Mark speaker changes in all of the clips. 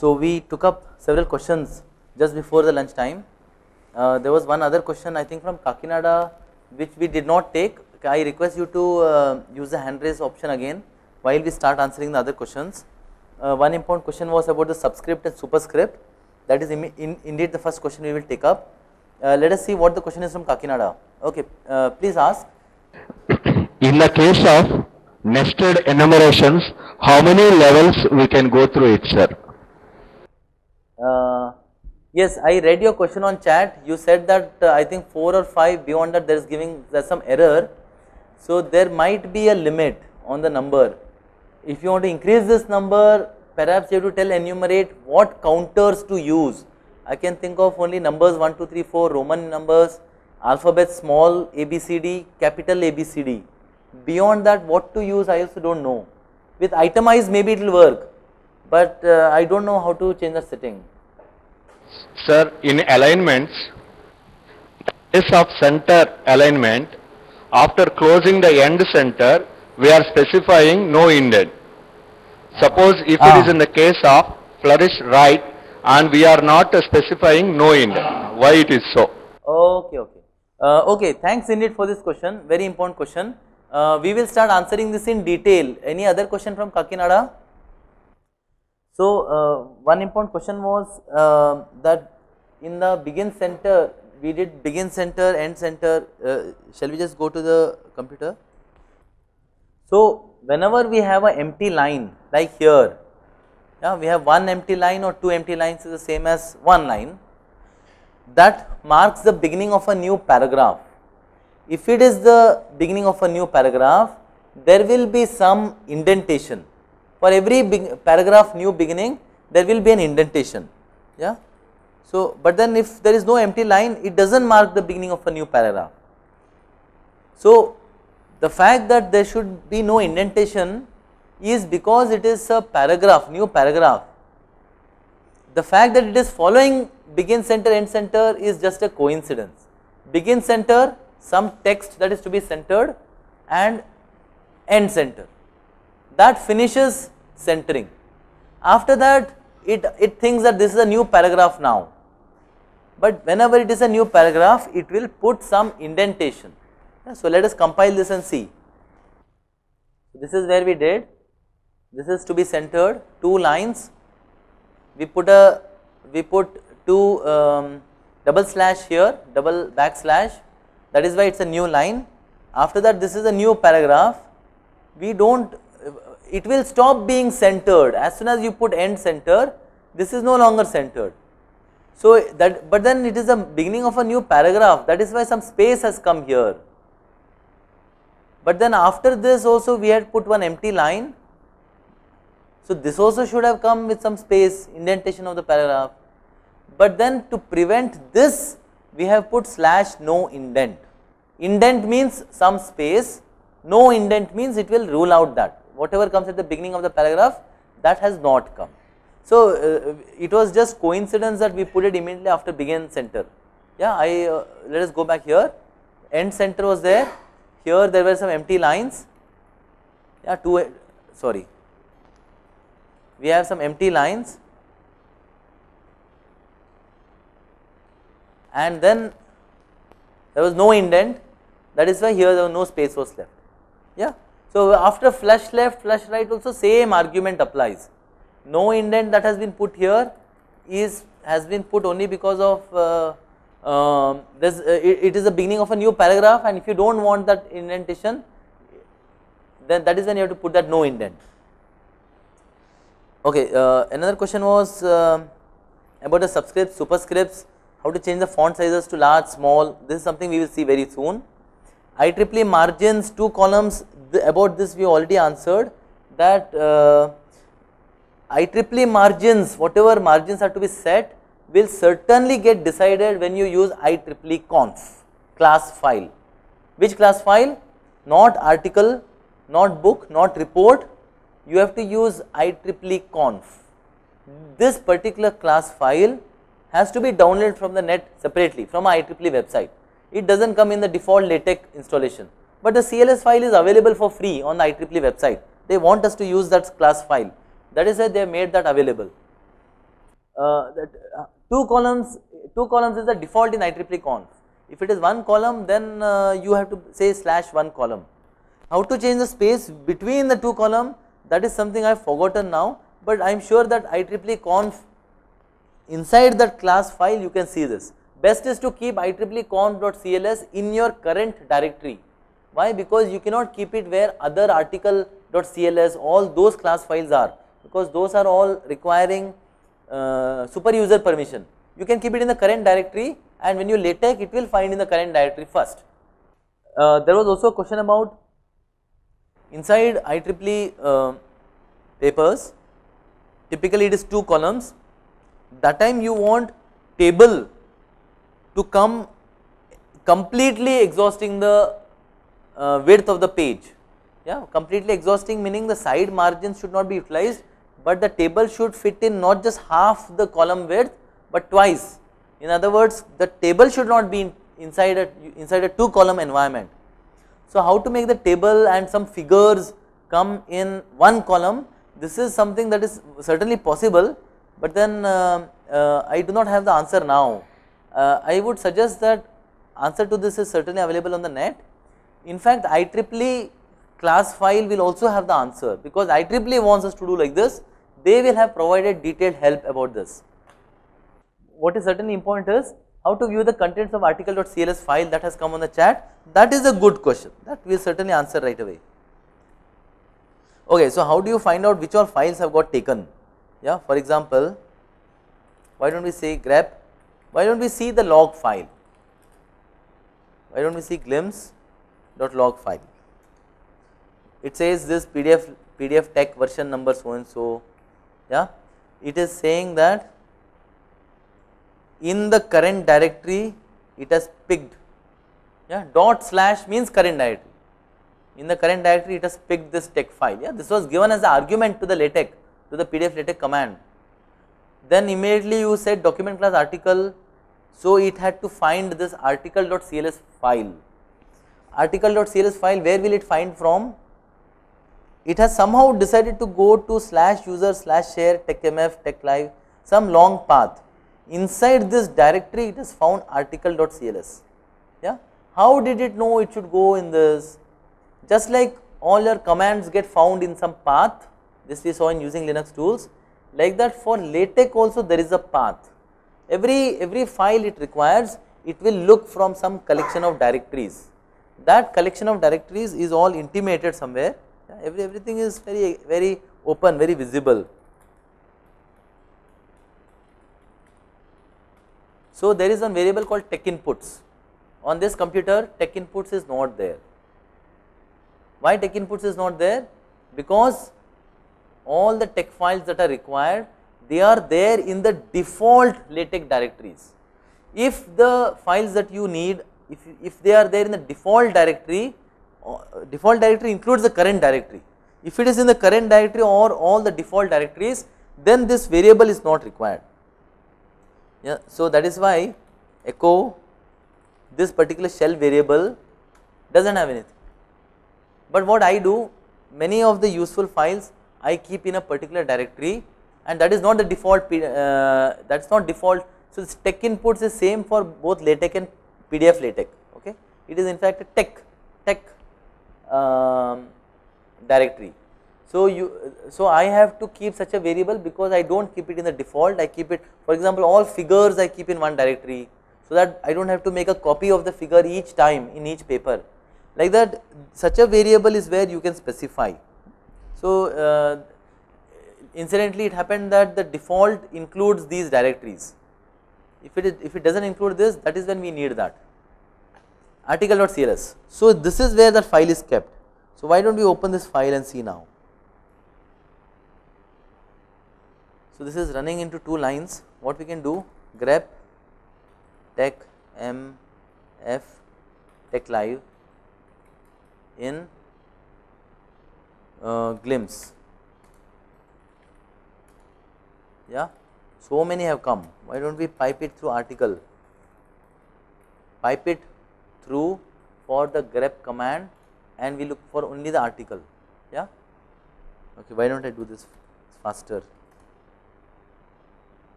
Speaker 1: So, we took up several questions just before the lunch time. Uh, there was one other question I think from Kakinada which we did not take. I request you to uh, use the hand raise option again while we start answering the other questions. Uh, one important question was about the subscript and superscript that is in, in, indeed the first question we will take up. Uh, let us see what the question is from Kakinada. Okay, uh, please ask.
Speaker 2: In the case of nested enumerations, how many levels we can go through it, sir?
Speaker 1: Uh, yes, I read your question on chat. You said that uh, I think 4 or 5 beyond that there is giving there is some error. So, there might be a limit on the number. If you want to increase this number, perhaps you have to tell enumerate what counters to use. I can think of only numbers 1, 2, 3, 4, Roman numbers, alphabet small ABCD, capital ABCD. Beyond that what to use I also do not know. With itemize maybe it will work, but uh, I do not know how to change the setting.
Speaker 2: Sir, in alignments, case of center alignment, after closing the end center, we are specifying no indent. Suppose if it is
Speaker 1: Ah.
Speaker 2: in the case of flush right and we are not specifying no indent, why it is so?
Speaker 1: Okay, okay. Uh, okay, thanks indeed for this question, very important question. Uh, we will start answering this in detail. Any other question from Kakinada? So, uh, one important question was uh, that in the begin center, we did begin center, end center. Uh, shall we just go to the computer? So, whenever we have an empty line like here, yeah, we have one empty line or two empty lines is the same as one line that marks the beginning of a new paragraph. If it is the beginning of a new paragraph, there will be some indentation. For every paragraph new beginning, there will be an indentation. Yeah. So, but then if there is no empty line, it does not mark the beginning of a new paragraph. So, the fact that there should be no indentation is because it is a paragraph, new paragraph. The fact that it is following begin center, end center is just a coincidence. Begin center, some text that is to be centered and end center. That finishes centering. After that, it, it thinks that this is a new paragraph now. But whenever it is a new paragraph, it will put some indentation. So, let us compile this and see. This is where we did. This is to be centered, two lines. We put a, we put two um, double slash here, double backslash. That is why it is a new line. After that, this is a new paragraph. We do not, it will stop being centered as soon as you put end center. This is no longer centered. So that, but then it is the beginning of a new paragraph. That is why some space has come here. But then after this also we had put one empty line. So this also should have come with some space, indentation of the paragraph. But then to prevent this, we have put slash no indent. Indent means some space, no indent means it will rule out that. Whatever comes at the beginning of the paragraph, that has not come. So uh, it was just coincidence that we put it immediately after begin center. Yeah, I uh, let us go back here. End center was there. Here there were some empty lines. Yeah, two. Sorry. We have some empty lines. And then there was no indent. That is why here there was no space was left. Yeah. So after flush left, flush right also same argument applies. No indent that has been put here is has been put only because of uh, um, this. Uh, it, it is the beginning of a new paragraph, and if you don't want that indentation, then that is when you have to put that no indent. Okay. Uh, another question was uh, about the subscripts, superscripts. How to change the font sizes to large, small. This is something we will see very soon. IEEE margins, two columns. The, about this we already answered that. Uh, IEEE margins, whatever margins are to be set will certainly get decided when you use IEEE conf class file. Which class file? Not article, not book, not report, you have to use IEEE conf. This particular class file has to be downloaded from the net separately from IEEE website. It does not come in the default LaTeX installation, but the CLS file is available for free on the IEEE website. They want us to use that class file that is why they have made that available. uh, that uh, two columns, two columns is the default in IEEE conf. If it is one column, then uh, you have to say slash one column. How to change the space between the two column? That is something I have forgotten now, but I am sure that IEEE conf inside that class file you can see this. Best is to keep IEEE conf.cls in your current directory. Why? Because you cannot keep it where other article.cls, all those class files are, because those are all requiring uh, super user permission. You can keep it in the current directory and when you LaTeX, it will find in the current directory first. Uh, there was also a question about inside IEEE uh, papers, typically it is two columns, that time you want table to come completely exhausting the uh, width of the page, yeah, completely exhausting meaning the side margins should not be utilized, but the table should fit in not just half the column width, but twice. In other words, the table should not be in, inside a inside a two column environment. So, how to make the table and some figures come in one column, this is something that is certainly possible, but then uh, uh, I do not have the answer now. Uh, I would suggest that answer to this is certainly available on the net. In fact, IEEE class file will also have the answer because IEEE wants us to do like this, they will have provided detailed help about this. What is certainly important is how to view the contents of article.cls file that has come on the chat, that is a good question that we will certainly answer right away. Okay, so how do you find out which all files have got taken? Yeah, for example, why do not we say grep, why do not we see the log file, why do not we see glimpse dot log file. It says this PDF PDF TeX version number so and so, yeah. It is saying that in the current directory it has picked, yeah. Dot slash means current directory. In the current directory it has picked this TeX file, yeah. This was given as the argument to the LaTeX to the PDF LaTeX command. Then immediately you said document class article, so it had to find this article.cls file. Article.cls file, where will it find from? It has somehow decided to go to slash user slash share texmf TeX Live some long path. Inside this directory, it has found article.cls. Yeah, how did it know it should go in this? Just like all your commands get found in some path, this we saw in using Linux tools. Like that for LaTeX also there is a path. Every, every file it requires, it will look from some collection of directories. That collection of directories is all intimated somewhere. Every, everything is very, very open, very visible. So there is one variable called TEXINPUTS. On this computer, TEXINPUTS is not there. Why TEXINPUTS is not there? Because all the TeX files that are required, they are there in the default LaTeX directories. If the files that you need, if, if they are there in the default directory, uh, default directory includes the current directory. If it is in the current directory or all the default directories, then this variable is not required. Yeah, so that is why echo this particular shell variable does not have anything. But what I do, many of the useful files I keep in a particular directory and that is not the default, uh, that is not default. So, this TEXINPUTS is same for both LaTeX and PDF LaTeX, okay. It is in fact a TeX, TeX um, directory. So, you, so I have to keep such a variable because I do not keep it in the default, I keep it for example, all figures I keep in one directory, so that I do not have to make a copy of the figure each time in each paper. Like that such a variable is where you can specify. So, uh, incidentally it happened that the default includes these directories. If it is, if it does not include this that is when we need that article article.cls. So, this is where that file is kept. So, why do not we open this file and see now. So, this is running into two lines what we can do grep tech m f tech live in uh, glimpse yeah so many have come. Why do not we pipe it through article? Pipe it through for the grep command and we look for only the article. Yeah? Okay why don't i do this faster?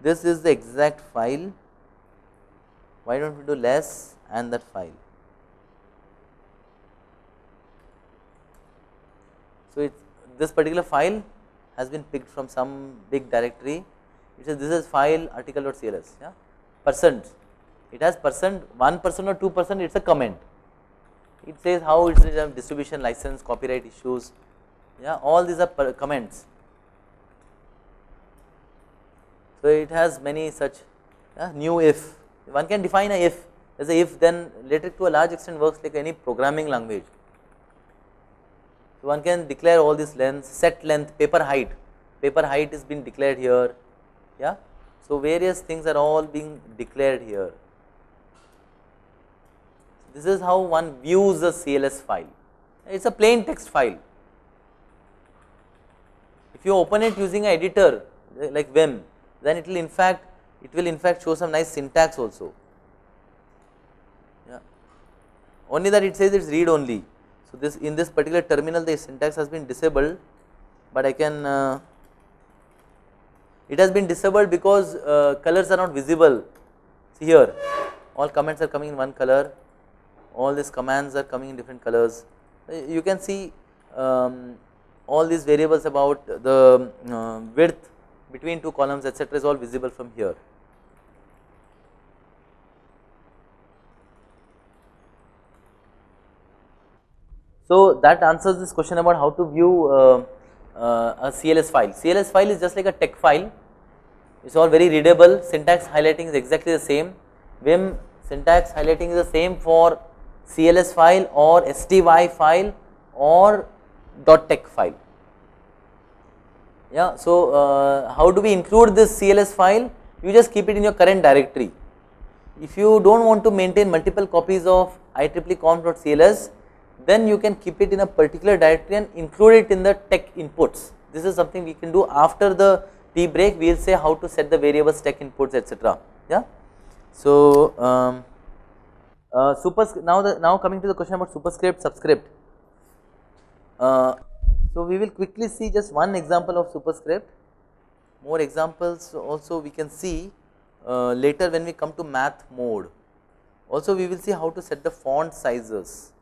Speaker 1: This is the exact file. Why don't we do less and that file? So it this particular file has been picked from some big directory it says this is file article.cls yeah? Percent. It has percent 1 percent or 2 percent it is a comment. It says how it is distribution license copyright issues yeah? All these are comments. So it has many such yeah, new if. One can define a if. As a if then LaTeX to a large extent works like any programming language. So one can declare all these lengths set length paper height. Paper height is been declared here yeah so various things are all being declared here this is how one views a CLS file. It is a plain text file. If you open it using an editor like Vim, then it will in fact it will in fact show some nice syntax also. Yeah. Only that it says it is read only. So this in this particular terminal the syntax has been disabled, but I can uh, it has been disabled because uh, colors are not visible. See here, all comments are coming in one color all these commands are coming in different colors. You can see um, all these variables about the uh, width between two columns etc., is all visible from here. So, that answers this question about how to view uh, uh, a CLS file. CLS file is just like a text file, it is all very readable, syntax highlighting is exactly the same, Vim syntax highlighting is the same for CLS file or STY file or .tex file. Yeah, so uh, how do we include this CLS file? You just keep it in your current directory. If you do not want to maintain multiple copies of IEEE then you can keep it in a particular directory and include it in the TEXINPUTS. This is something we can do after the tea break, we will say how to set the variables TEXINPUTS etc. Yeah. So, um, uh, now the now coming to the question about superscript subscript. Uh, so we will quickly see just one example of superscript. More examples also we can see uh, later when we come to math mode. Also we will see how to set the font sizes.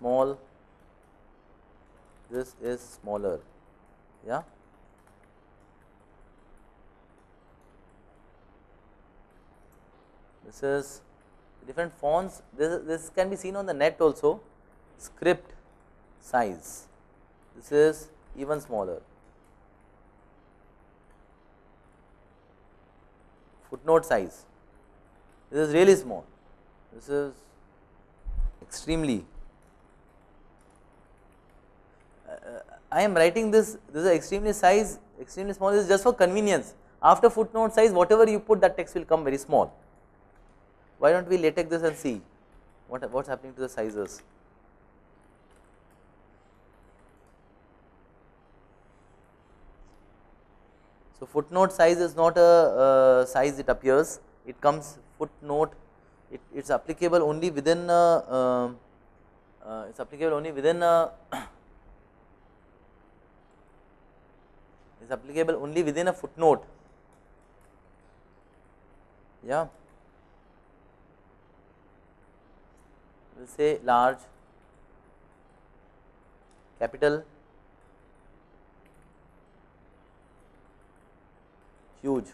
Speaker 1: Small, this is smaller, yeah. this is different fonts. This, this can be seen on the net also. Script size. This is even smaller. Footnote size. This is really small. This is extremely uh, I am writing this this is extremely size extremely small this is just for convenience. After footnote size whatever you put that text will come very small. Why don't we latex this and see what what's happening to the sizes. So footnote size is not a uh, size it appears, it comes footnote, it is applicable only within a, uh, uh, it's applicable only within a, is applicable only within a footnote, yeah. we will say large, capital, huge.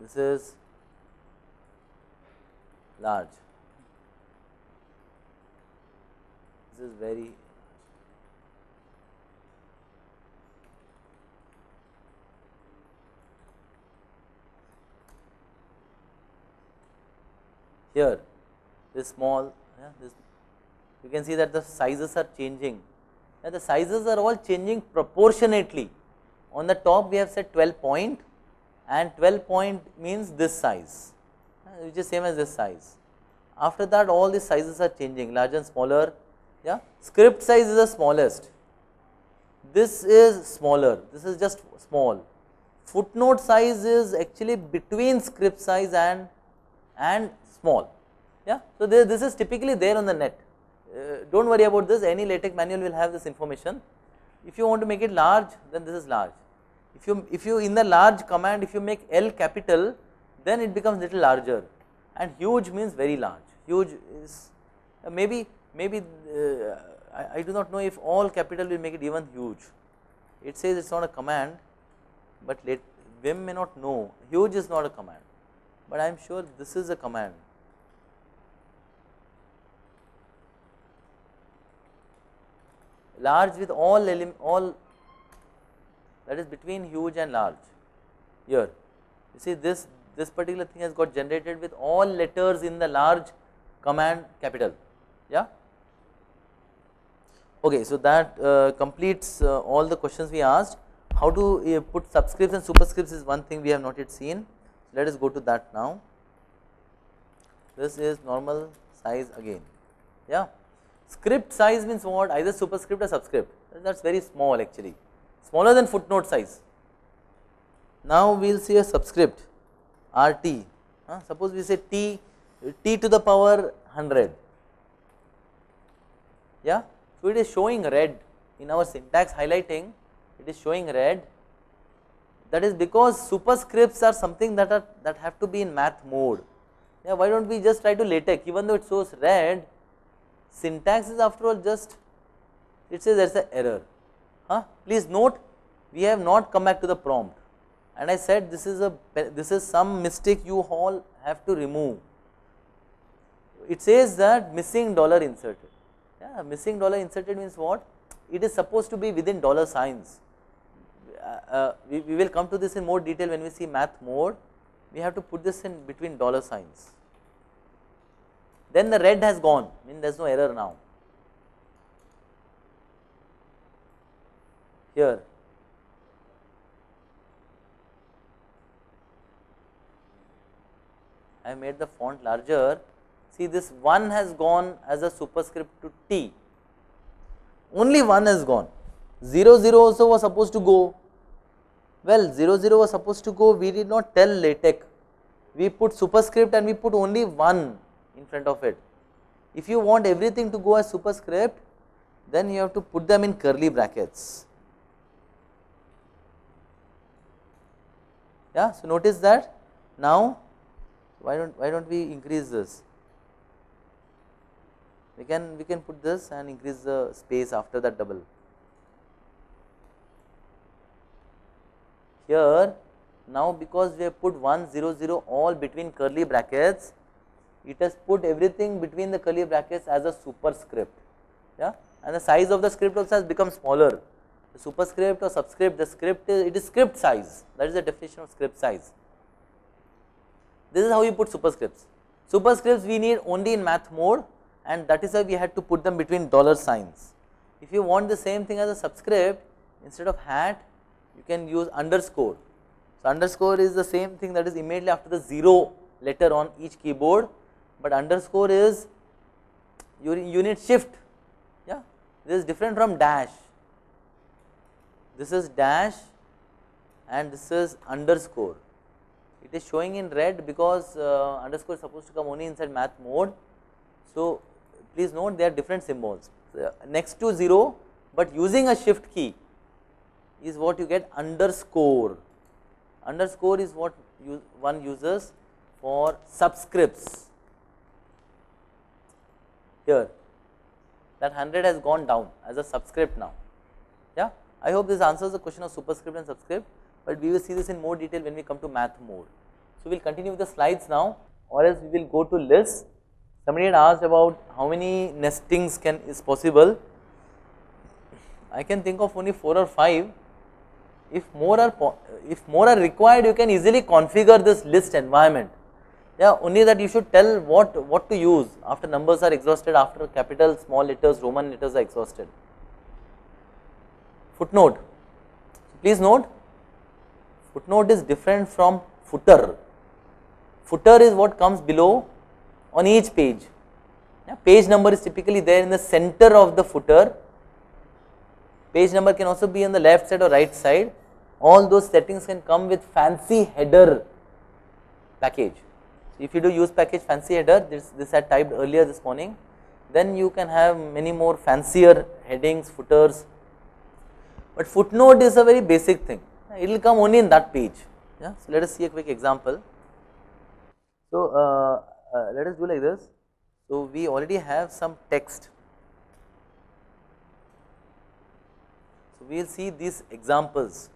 Speaker 1: This is large. This is very here this small yeah, this you can see that the sizes are changing. And the sizes are all changing proportionately. On the top we have said 12 point and 12 point means this size which is same as this size. After that all the sizes are changing larger and smaller yeah. Script size is the smallest. This is smaller this is just small. Footnote size is actually between script size and and small. Yeah. So, this is typically there on the net uh, do not worry about this any latex manual will have this information. If you want to make it large then this is large. If you, if you in the large command if you make L capital then it becomes little larger and huge means very large. Huge is uh, maybe, maybe uh, I, I do not know if all capital will make it even huge. It says it is not a command but let Vim may not know huge is not a command but I am sure this is a command. Large with all all that is between huge and large here. You see this this particular thing has got generated with all letters in the large command capital yeah. Okay, so that uh, completes uh, all the questions we asked. How to uh, put subscripts and superscripts is one thing we have not yet seen. Let us go to that now. This is normal size again. Yeah. Script size means what? Either superscript or subscript. That is very small actually, smaller than footnote size. Now we will see a subscript RT. Suppose we say T, T to the power 100. Yeah. So it is showing red in our syntax highlighting, it is showing red. That is because superscripts are something that are that have to be in math mode. Yeah, why don't we just try to LaTeX even though it shows red, syntax is after all just it says there is an error. Huh? Please note we have not come back to the prompt and I said this is a this is some mistake you all have to remove. It says that missing dollar inserted. Yeah, missing dollar inserted means what? It is supposed to be within dollar signs. Uh, uh, we, we will come to this in more detail when we see math mode. We have to put this in between dollar signs. Then the red has gone, I mean there is no error now. Here. I made the font larger. See this 1 has gone as a superscript to T, only 1 has gone, 0 0 also was supposed to go. Well 0 0 was supposed to go, we did not tell LaTeX, we put superscript and we put only 1 in front of it. If you want everything to go as superscript, then you have to put them in curly brackets. Yeah, so notice that now why don't why don't we increase this we can we can put this and increase the space after that double here now because we have put 1 0 0 all between curly brackets it has put everything between the curly brackets as a superscript yeah and the size of the script also has become smaller the superscript or subscript the script is, it is script size that is the definition of script size this is how you put superscripts. Superscripts we need only in math mode and that is why we had to put them between dollar signs. If you want the same thing as a subscript instead of hat you can use underscore. So, underscore is the same thing that is immediately after the 0 letter on each keyboard, but underscore is need shift yeah this is different from dash. This is dash and this is underscore it is showing in red because uh, underscore is supposed to come only inside math mode. So, please note they are different symbols so, next to 0, but using a shift key is what you get underscore. Underscore is what one uses for subscripts here that 100 has gone down as a subscript now. Yeah, I hope this answers the question of superscript and subscript but we will see this in more detail when we come to math mode. So, we will continue with the slides now or else we will go to lists. Somebody had asked about how many nestings can is possible. I can think of only 4 or 5. If more are if more are required you can easily configure this list environment. Yeah, only that you should tell what what to use after numbers are exhausted after capital small letters roman letters are exhausted. Footnote. Please note footnote is different from footer. Footer is what comes below on each page. Yeah, page number is typically there in the center of the footer. Page number can also be on the left side or right side. All those settings can come with fancy header package. If you do use package fancy header, this, this I typed earlier this morning. then you can have many more fancier headings, footers, but footnote is a very basic thing, it will come only in that page. Yeah. So, let us see a quick example. So, uh, uh, let us do like this. So, we already have some text. So, we will see these examples.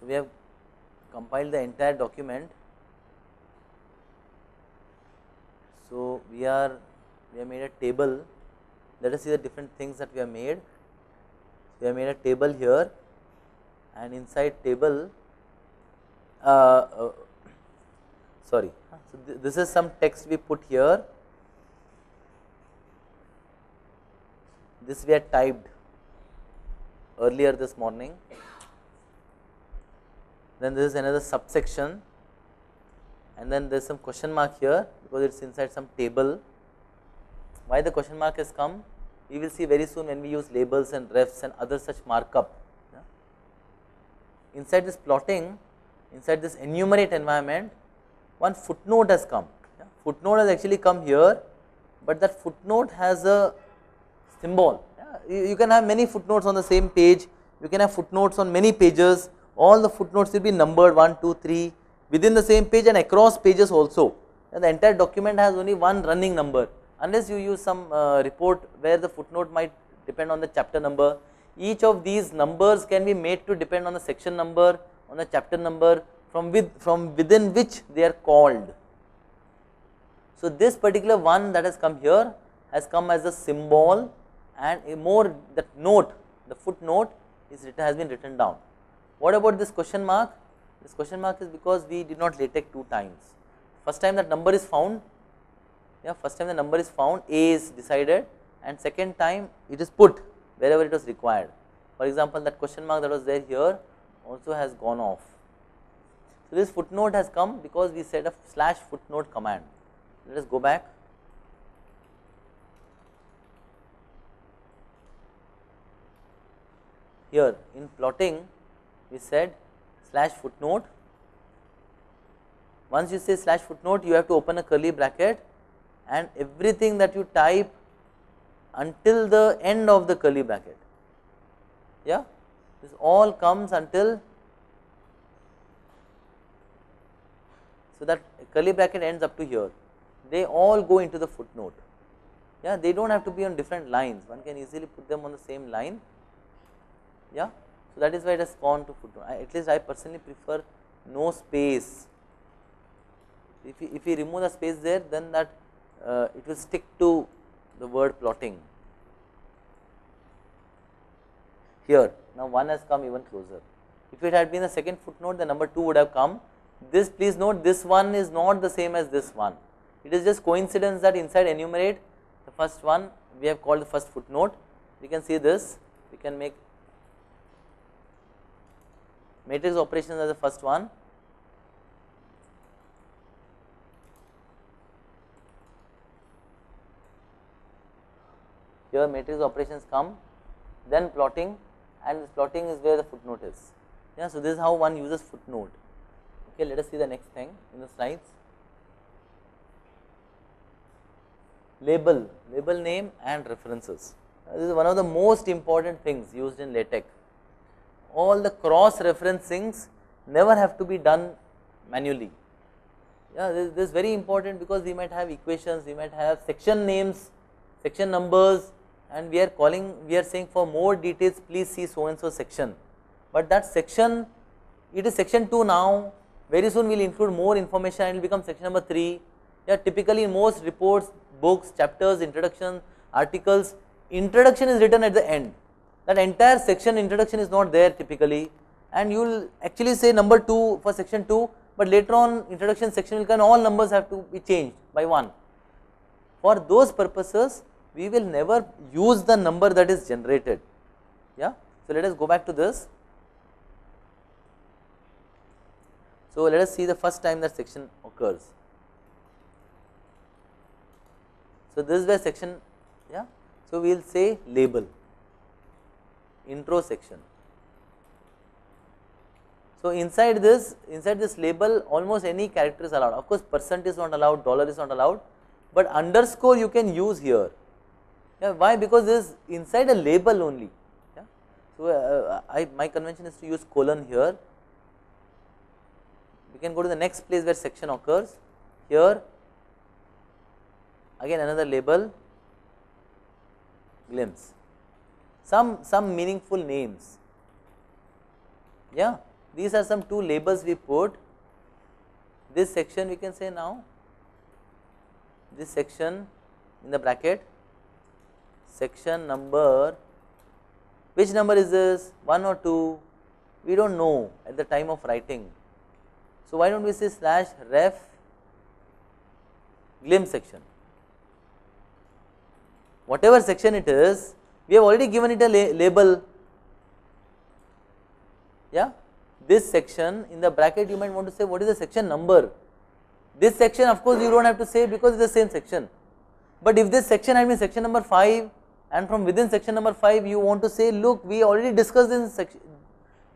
Speaker 1: So, we have compiled the entire document. So, we are we have made a table let us see the different things that we have made. We have made a table here and inside table uh, uh, sorry. So, th this is some text we put here this we had typed earlier this morning then this is another subsection and then there is some question mark here because it is inside some table. Why the question mark has come? We will see very soon when we use labels and refs and other such markup. Yeah. Inside this plotting, inside this enumerate environment, one footnote has come. Yeah. Footnote has actually come here, but that footnote has a symbol. Yeah. You, you can have many footnotes on the same page, you can have footnotes on many pages, all the footnotes will be numbered 1, 2, 3 within the same page and across pages also. And the entire document has only one running number unless you use some uh, report where the footnote might depend on the chapter number. Each of these numbers can be made to depend on the section number, on the chapter number from, with, from within which they are called. So, this particular one that has come here has come as a symbol and a more that note the footnote is written, has been written down. What about this question mark? This question mark is because we did not latex two times. First time that number is found, yeah, first time the number is found, A is decided and second time it is put wherever it was required. For example, that question mark that was there here also has gone off. So, this footnote has come because we set a slash footnote command. Let us go back. Here in plotting we said slash footnote. Once you say slash footnote, you have to open a curly bracket and everything that you type until the end of the curly bracket. Yeah, this all comes until so that curly bracket ends up to here. They all go into the footnote. Yeah, they do not have to be on different lines. One can easily put them on the same line. Yeah. So, that is why it has gone to footnote. I, at least I personally prefer no space. If you, if you remove the space there, then that uh, it will stick to the word plotting. Here, now one has come even closer. If it had been the second footnote, the number 2 would have come. This please note this one is not the same as this one. It is just coincidence that inside enumerate the first one we have called the first footnote. We can see this, we can make matrix operations as the first one. Here matrix operations come, then plotting and plotting is where the footnote is. Yeah, so this is how one uses footnote. Okay, let us see the next thing in the slides. Label, label name and references. This is one of the most important things used in LaTeX all the cross referencings never have to be done manually. Yeah, this, this, is very important because we might have equations, we might have section names, section numbers and we are calling, we are saying for more details please see so and so section. But that section, it is section 2 now, very soon we will include more information and it will become section number 3. Yeah, typically most reports, books, chapters, introduction, articles, introduction is written at the end that entire section introduction is not there typically and you will actually say number 2 for section 2, but later on introduction section will come all numbers have to be changed by 1. For those purposes we will never use the number that is generated. Yeah. So, let us go back to this. So, let us see the first time that section occurs. So, this is where section yeah. So, we will say label intro section. So, inside this inside this label almost any character is allowed. Of course percent is not allowed dollar is not allowed, but underscore you can use here. Yeah, why? Because this is inside a label only. Yeah. So, uh, I my convention is to use colon here. We can go to the next place where section occurs. Here again another label glimpse some some meaningful names. Yeah these are some two labels we put. This section we can say now. This section in the bracket. Section number which number is this? 1 or 2 we do not know at the time of writing. So, why do not we say slash ref glimpse section? Whatever section it is we have already given it a la label. Yeah? This section in the bracket you might want to say what is the section number? This section of course you do not have to say because it is the same section. But if this section had been section number 5 and from within section number 5 you want to say look we already discussed in section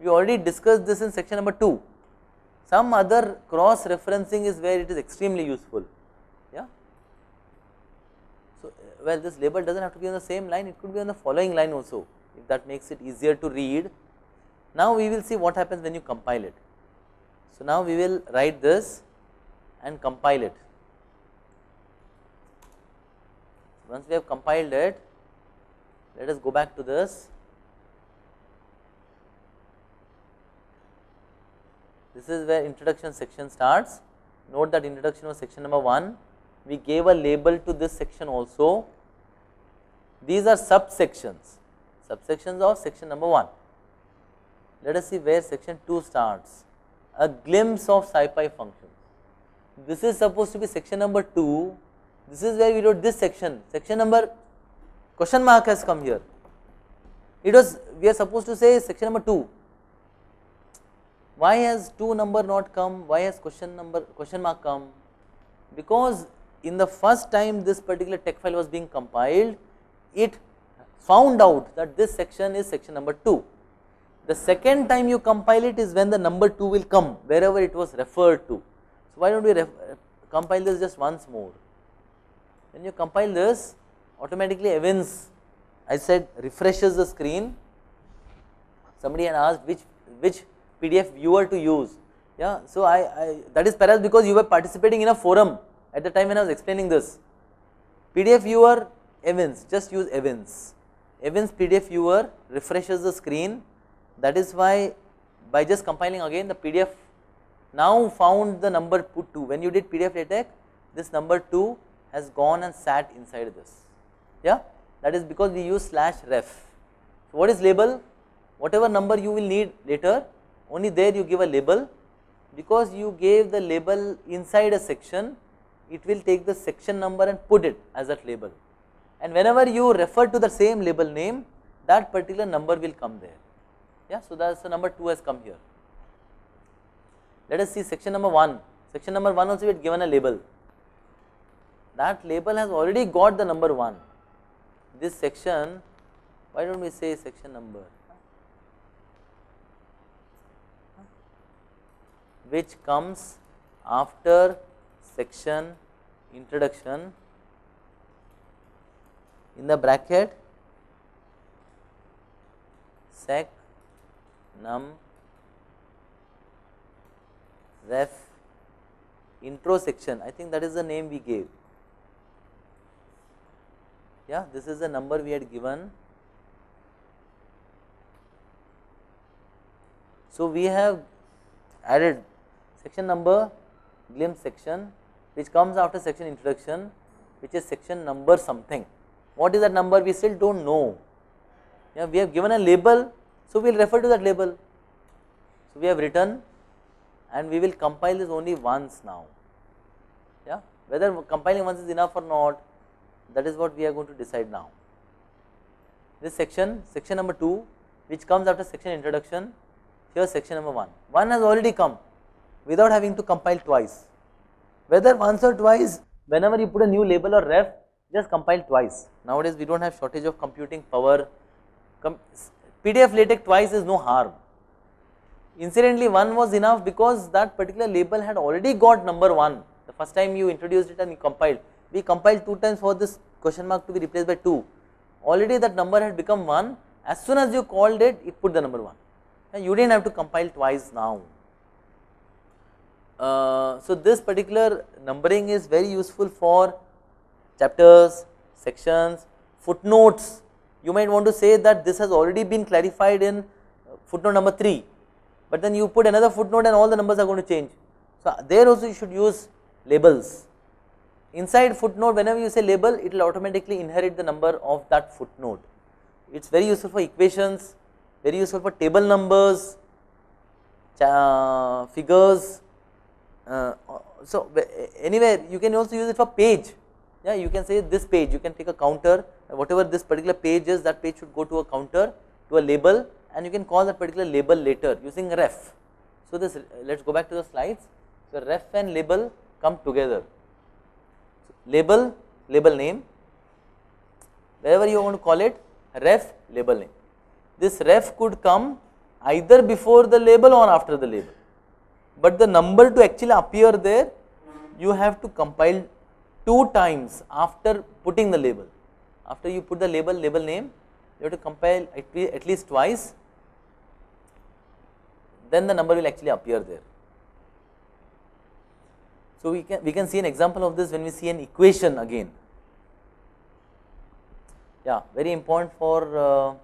Speaker 1: we already discussed this in section number 2 some other cross referencing is where it is extremely useful yeah so well this label does not have to be on the same line it could be on the following line also if that makes it easier to read. Now we will see what happens when you compile it. So now we will write this and compile it. Once we have compiled it let us go back to this. This is where introduction section starts. Note that introduction was section number 1 we gave a label to this section also. These are subsections. Subsections of section number 1 let us see where section 2 starts. A glimpse of scipy functions. This is supposed to be section number 2 this is where we wrote this section. Section number question mark has come here. It was we are supposed to say section number 2 why has 2 number not come? Why has question number question mark come? Because in the first time this particular TeX file was being compiled it found out that this section is section number 2 the second time you compile it is when the number 2 will come wherever it was referred to. So why don't we uh, compile this just once more? When you compile this automatically Evince I said refreshes the screen. Somebody had asked which which PDF viewer to use. Yeah so I, I that is perhaps because you were participating in a forum at the time when I was explaining this PDF viewer Evince. Just use Evince. Evince PDF viewer refreshes the screen. That is why by just compiling again the PDF now found the number put 2 when you did PDF LaTeX this number 2 has gone and sat inside this. Yeah? That is because we use slash ref. So, what is label? Whatever number you will need later only there you give a label. Because you gave the label inside a section it will take the section number and put it as that label. And whenever you refer to the same label name that particular number will come there. Yeah so that's the number 2 has come here. Let us see section number 1 section number 1 also we given a label. That label has already got the number 1 this section why do not we say section number? Which comes after section introduction in the bracket sec num ref intro section. I think that is the name we gave. Yeah this is the number we had given. So we have added section number glimpse section which comes after section introduction which is section number something what is that number we still do not know yeah we have given a label so we will refer to that label so we have written and we will compile this only once now yeah whether compiling once is enough or not that is what we are going to decide now. This section, section number 2 which comes after section introduction, here section number 1. 1 has already come without having to compile twice. Whether once or twice, whenever you put a new label or ref, just compile twice. Nowadays we do not have shortage of computing power. Com PDF LaTeX twice is no harm. Incidentally, one was enough because that particular label had already got number 1. The first time you introduced it and you compiled, we compiled 2 times for this question mark to be replaced by 2. Already that number had become 1. As soon as you called it, it put the number 1. And you did not have to compile twice now. Uh, so, this particular numbering is very useful for chapters, sections, footnotes. You might want to say that this has already been clarified in footnote number 3, but then you put another footnote and all the numbers are going to change. So, there also you should use labels. Inside footnote whenever you say label it will automatically inherit the number of that footnote. It is very useful for equations, very useful for table numbers, figures. Uh, so, anywhere you can also use it for page. Yeah, you can say this page, you can take a counter, whatever this particular page is, that page should go to a counter, to a label, and you can call that particular label later using ref. So, this let us go back to the slides. So, ref and label come together. So, label, label name, wherever you want to call it, ref, label name. This ref could come either before the label or after the label, but the number to actually appear there, you have to compile two times after putting the label. After you put the label, label name, you have to compile at least twice, then the number will actually appear there. So, we can we can see an example of this when we see an equation again. Yeah, very important for uh,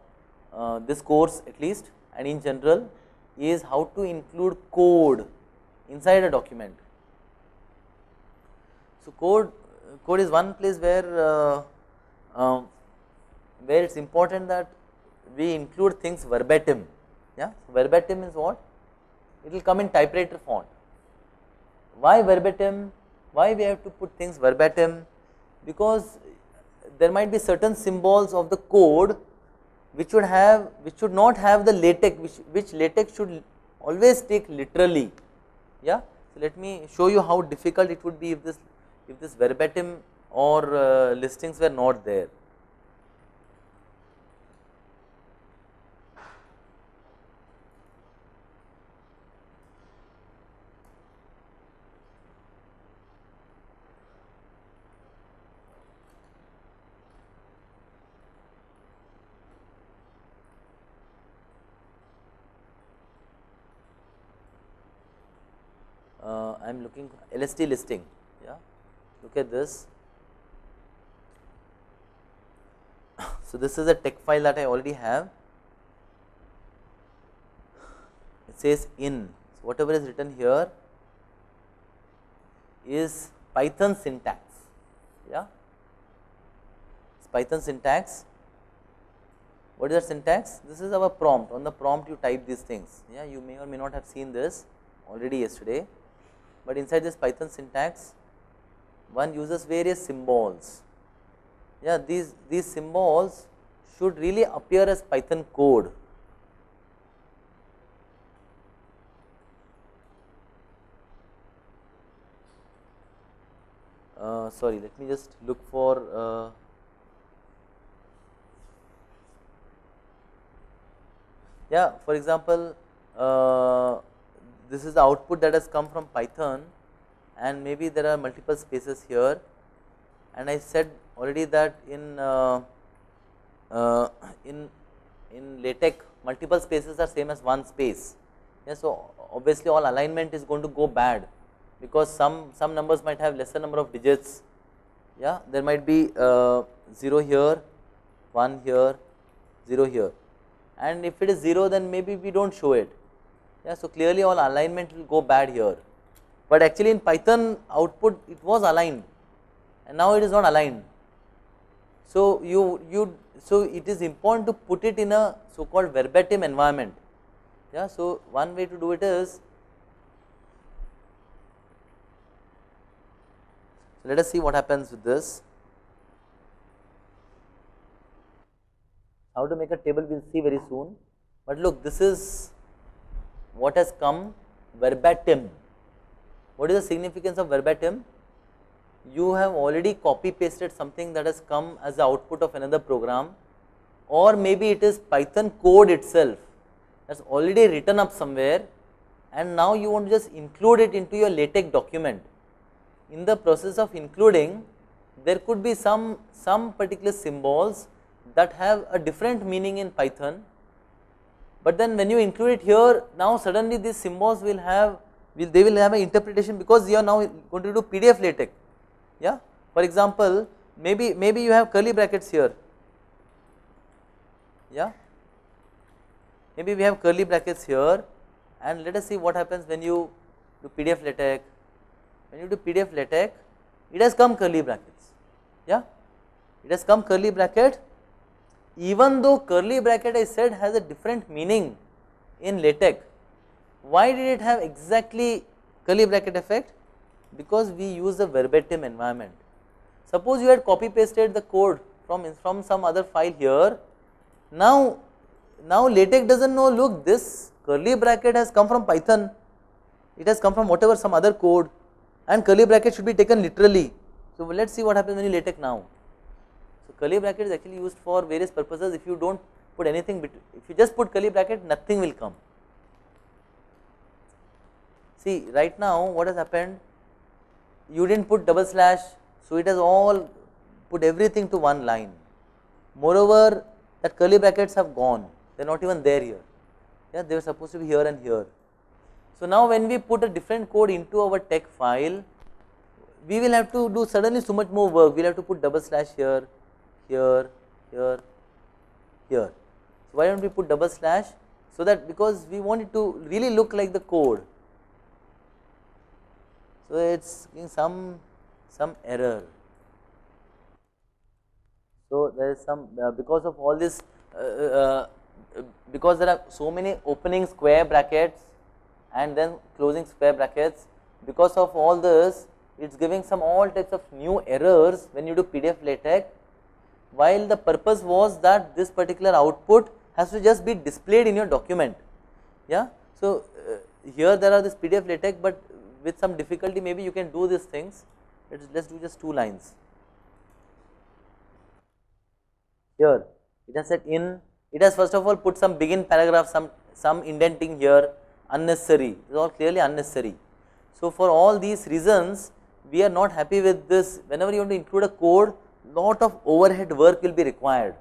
Speaker 1: uh, this course at least and in general is how to include code inside a document. So, code code is one place where uh, um, where it is important that we include things verbatim. Yeah, so verbatim is what? It will come in typewriter font. Why verbatim? Why we have to put things verbatim? Because there might be certain symbols of the code which should have which should not have the latex which, which latex should always take literally. Yeah. So, let me show you how difficult it would be if this if this verbatim or uh, listings were not there. uh, I am looking LST listing. Yeah, look at this. So, this is a text file that I already have. It says in. So, whatever is written here is Python syntax. Yeah, it's Python syntax. What is that syntax? This is our prompt. On the prompt, you type these things. Yeah, you may or may not have seen this already yesterday but inside this Python syntax one uses various symbols. Yeah, these, these symbols should really appear as Python code. Uh, sorry, let me just look for uh, yeah, for example, uh, this is the output that has come from Python and maybe there are multiple spaces here and I said already that in uh, uh, in in LaTeX multiple spaces are same as one space. Yeah, so obviously all alignment is going to go bad because some some numbers might have lesser number of digits. Yeah, there might be uh, 0 here, 1 here, 0 here and if it is 0 then maybe we do not show it yeah, so clearly all alignment will go bad here, but actually in Python output it was aligned and now it is not aligned. So you you so it is important to put it in a so called verbatim environment. Yeah, so one way to do it is let us see what happens with this. How to make a table we will see very soon. but look this is what has come verbatim. What is the significance of verbatim? You have already copy pasted something that has come as the output of another program or maybe it is Python code itself that is already written up somewhere and now you want to just include it into your LaTeX document. In the process of including there could be some, some particular symbols that have a different meaning in Python, but then when you include it here now suddenly these symbols will have will they will have an interpretation because you are now going to do PDF LaTeX. Yeah. For example, maybe maybe you have curly brackets here. Yeah. Maybe we have curly brackets here and let us see what happens when you do PDF LaTeX. When you do PDF LaTeX, it has come curly brackets. Yeah. It has come curly bracket even though curly bracket I said has a different meaning in LaTeX. Why did it have exactly curly bracket effect? Because we use the verbatim environment. Suppose you had copy pasted the code from, from some other file here. Now, now LaTeX does not know look this curly bracket has come from Python, it has come from whatever some other code and curly bracket should be taken literally. So, let us see what happens when you LaTeX now. Curly bracket is actually used for various purposes if you do not put anything between, if you just put curly bracket nothing will come. See right now what has happened, you did not put double slash, so it has all put everything to one line. Moreover, that curly brackets have gone, they are not even there here, yeah, they were supposed to be here and here. So now when we put a different code into our tex file, we will have to do suddenly so much more work, we will have to put double slash here, here, here, here. So, why do not we put double slash? So that because we want it to really look like the code. So, it is giving some, some error. So, there is some uh, because of all this uh, uh, because there are so many opening square brackets and then closing square brackets because of all this it is giving some all types of new errors when you do PDF LaTeX while the purpose was that this particular output has to just be displayed in your document. Yeah. So, uh, here there are this PDF LaTeX, but with some difficulty maybe you can do these things. Let us let's do just two lines. Here it has said in, it has first of all put some begin paragraph, some some indenting here unnecessary, it is all clearly unnecessary. So, for all these reasons we are not happy with this whenever you want to include a code lot of overhead work will be required.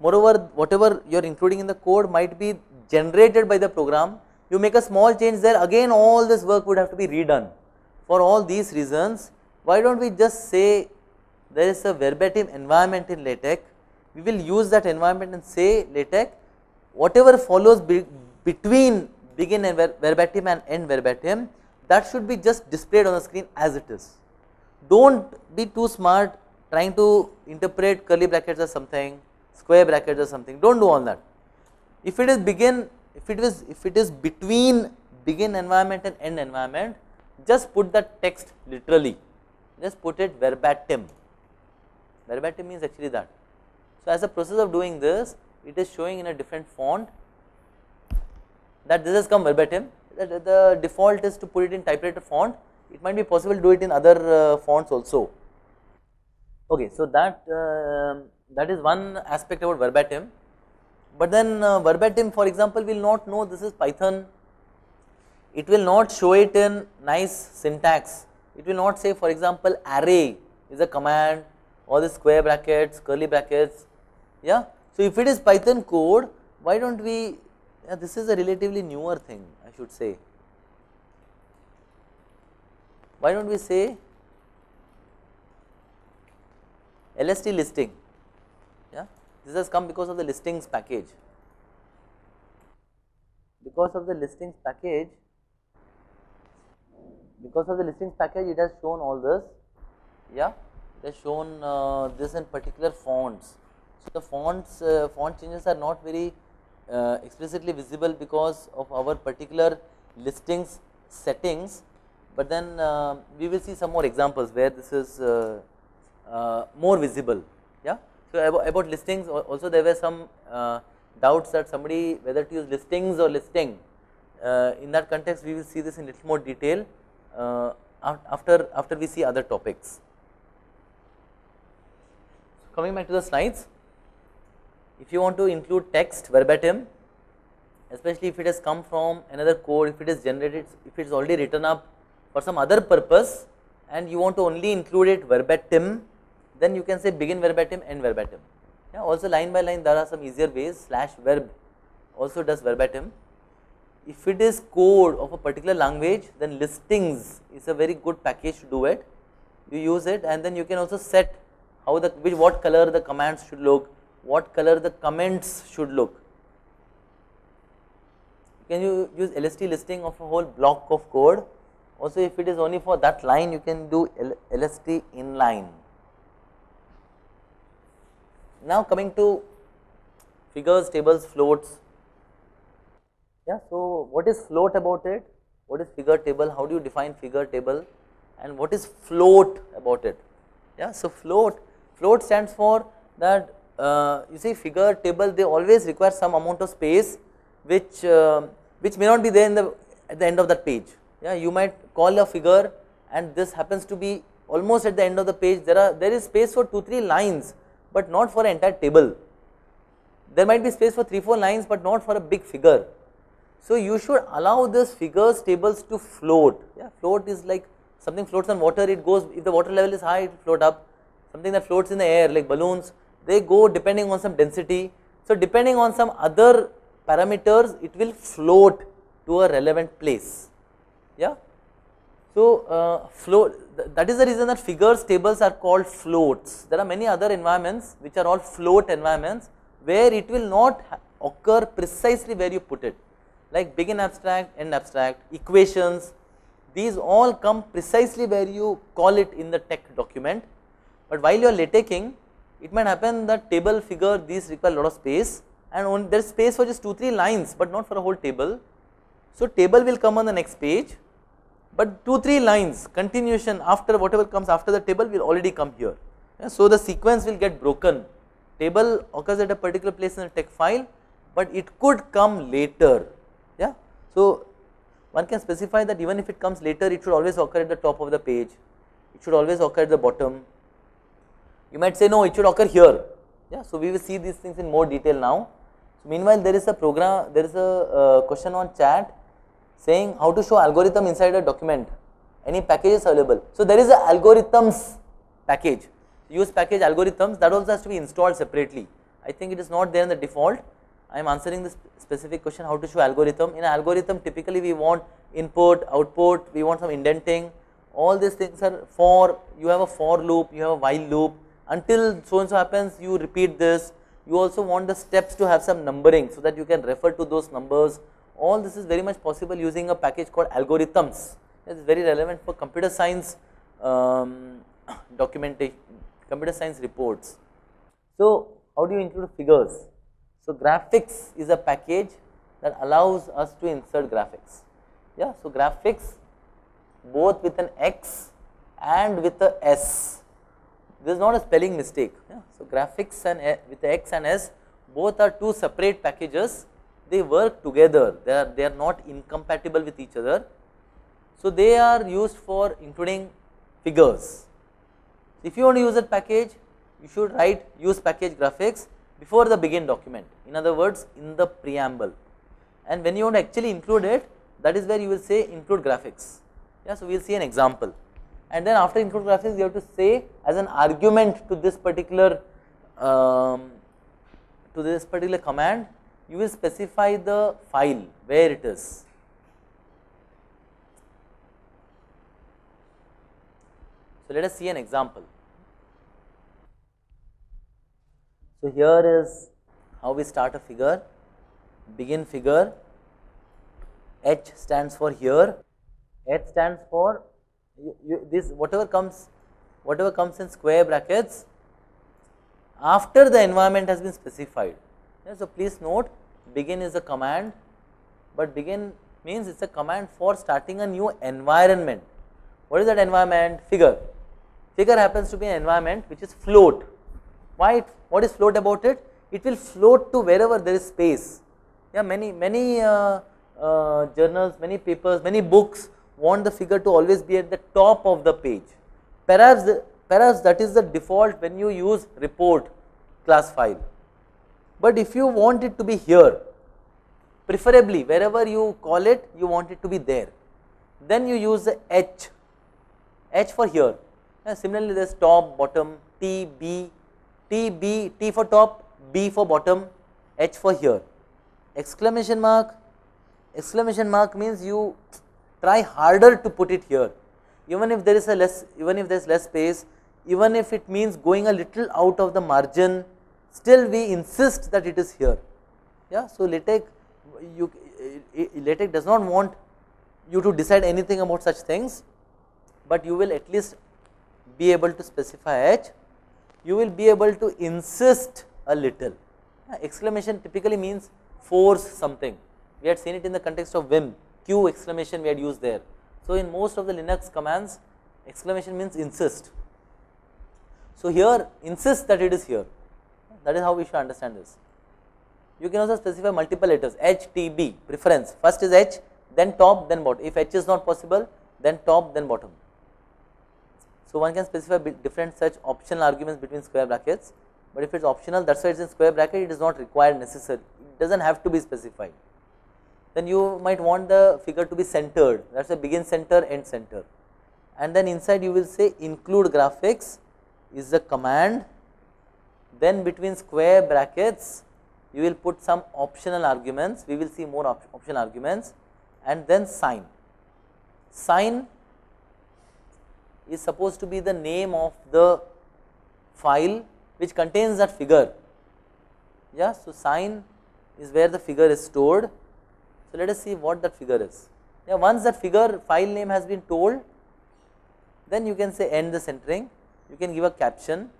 Speaker 1: Moreover, whatever you are including in the code might be generated by the program, you make a small change there again all this work would have to be redone. For all these reasons, why do not we just say there is a verbatim environment in LaTeX, we will use that environment and say LaTeX whatever follows be between begin and ver verbatim and end verbatim that should be just displayed on the screen as it is. Do not be too smart trying to interpret curly brackets as something, square brackets as something, do not do all that. If it is begin, if it is, if it is between begin environment and end environment, just put the text literally, just put it verbatim, verbatim means actually that. So, as a process of doing this, it is showing in a different font that this has come verbatim, that the default is to put it in typewriter font, it might be possible to do it in other uh, fonts also. Okay, so that uh, that is one aspect about verbatim, but then uh, verbatim for example will not know this is Python, it will not show it in nice syntax, it will not say for example array is a command or the square brackets, curly brackets, yeah. So, if it is Python code, why do not we, yeah, this is a relatively newer thing I should say, why do not we say LST listing, yeah, this has come because of the listings package. Because of the listings package, because of the listings package, it has shown all this, yeah, it has shown uh, this in particular fonts. So, the fonts, uh, font changes are not very uh, explicitly visible because of our particular listings settings, but then uh, we will see some more examples where this is uh, more visible. Yeah. So, about, about, listings also there were some uh, doubts that somebody whether to use listings or listing, uh, in that context we will see this in little more detail uh, after, after we see other topics. Coming back to the slides, if you want to include text verbatim, especially if it has come from another code, if it is generated, if it is already written up for some other purpose and you want to only include it verbatim, then you can say begin verbatim, end verbatim. Yeah, also line by line there are some easier ways slash verb also does verbatim. If it is code of a particular language then listings is a very good package to do it. You use it and then you can also set how the which what color the commands should look, what color the comments should look. Can you use LST listing of a whole block of code? Also if it is only for that line you can do LST inline. Now coming to figures, tables, floats. Yeah, so what is float about it? What is figure table? How do you define figure table? And what is float about it? Yeah, so float, float stands for that uh, you see figure table they always require some amount of space which uh, which may not be there in the at the end of that page. Yeah, you might call a figure and this happens to be almost at the end of the page. There are there is space for two three lines, but not for an entire table. There might be space for three four lines, but not for a big figure. So you should allow this figures tables to float. Yeah, float is like something floats on water. It goes if the water level is high, it float up. Something that floats in the air like balloons, they go depending on some density. So depending on some other parameters it will float to a relevant place yeah so uh, that is the reason that figures tables are called floats. There are many other environments which are all float environments where it will not occur precisely where you put it. Like begin abstract end abstract equations these all come precisely where you call it in the text document. But while you are latexing it might happen that table figure these require a lot of space and there is space for just 2 3 lines but not for a whole table. So, table will come on the next page, but 2 3 lines continuation after whatever comes after the table will already come here. So, the sequence will get broken table occurs at a particular place in the text file, but it could come later. Yeah. So, one can specify that even if it comes later it should always occur at the top of the page, it should always occur at the bottom. You might say no it should occur here. Yeah. So, we will see these things in more detail now. Meanwhile, there is a program, there is a uh, question on chat saying how to show algorithm inside a document, any packages available. So, there is a algorithms package, use package algorithms that also has to be installed separately. I think it is not there in the default. I am answering this specific question how to show algorithm. In algorithm typically we want input, output, we want some indenting, all these things are for, you have a for loop, you have a while loop, until so and so happens you repeat this, you also want the steps to have some numbering so that you can refer to those numbers. All this is very much possible using a package called algorithms. It is very relevant for computer science um, documentation, computer science reports. So, how do you include figures? So, graphics is a package that allows us to insert graphics. Yeah, so graphics both with an X and with a S this is not a spelling mistake. Yeah. So, graphics and a, with x and s both are two separate packages they work together they are they are not incompatible with each other. So, they are used for including figures. If you want to use that package you should write use package graphics before the begin document in other words in the preamble and when you want to actually include it that is where you will say include graphics. Yeah, so, we will see an example and then after include graphics you have to say as an argument to this particular um, to this particular command you will specify the file where it is. So, let us see an example. So, here is how we start a figure begin figure H stands for here H stands for you, you, this whatever comes whatever comes in square brackets after the environment has been specified. Yeah, so, please note begin is a command, but begin means it is a command for starting a new environment. What is that environment? Figure. Figure happens to be an environment which is float. Why? It, What is float about it? it will float to wherever there is space. Yeah, many, many uh, uh, journals, many papers, many books want the figure to always be at the top of the page. Perhaps, the, perhaps that is the default when you use report class file. But if you want it to be here, preferably wherever you call it, you want it to be there. Then you use the H, H for here. And similarly, there is top, bottom, T, B, T, B, T for top, B for bottom, H for here. Exclamation mark, exclamation mark means you try harder to put it here. Even if there is a less, even if there is less space, even if it means going a little out of the margin, still we insist that it is here. Yeah, so LaTeX, you, eh, LaTeX does not want you to decide anything about such things, but you will at least be able to specify H, you will be able to insist a little. Yeah, exclamation typically means force something. We had seen it in the context of Vim, Q exclamation we had used there. So, in most of the Linux commands, exclamation means insist. So, here insist that it is here, that is how we should understand this. You can also specify multiple letters H, T, B, preference, first is H, then top, then bottom. If H is not possible, then top, then bottom. So, one can specify different such optional arguments between square brackets, but if it is optional that is why it is in square bracket it is not required necessary, it does not have to be specified. Then you might want the figure to be centered that is a begin center end center and then inside you will say include graphics is the command then between square brackets you will put some optional arguments we will see more op optional arguments and then sign. Sign is supposed to be the name of the file which contains that figure. Yeah, so sign is where the figure is stored. So let us see what that figure is. Yeah, once that figure file name has been told, then you can say end the centering. You can give a caption.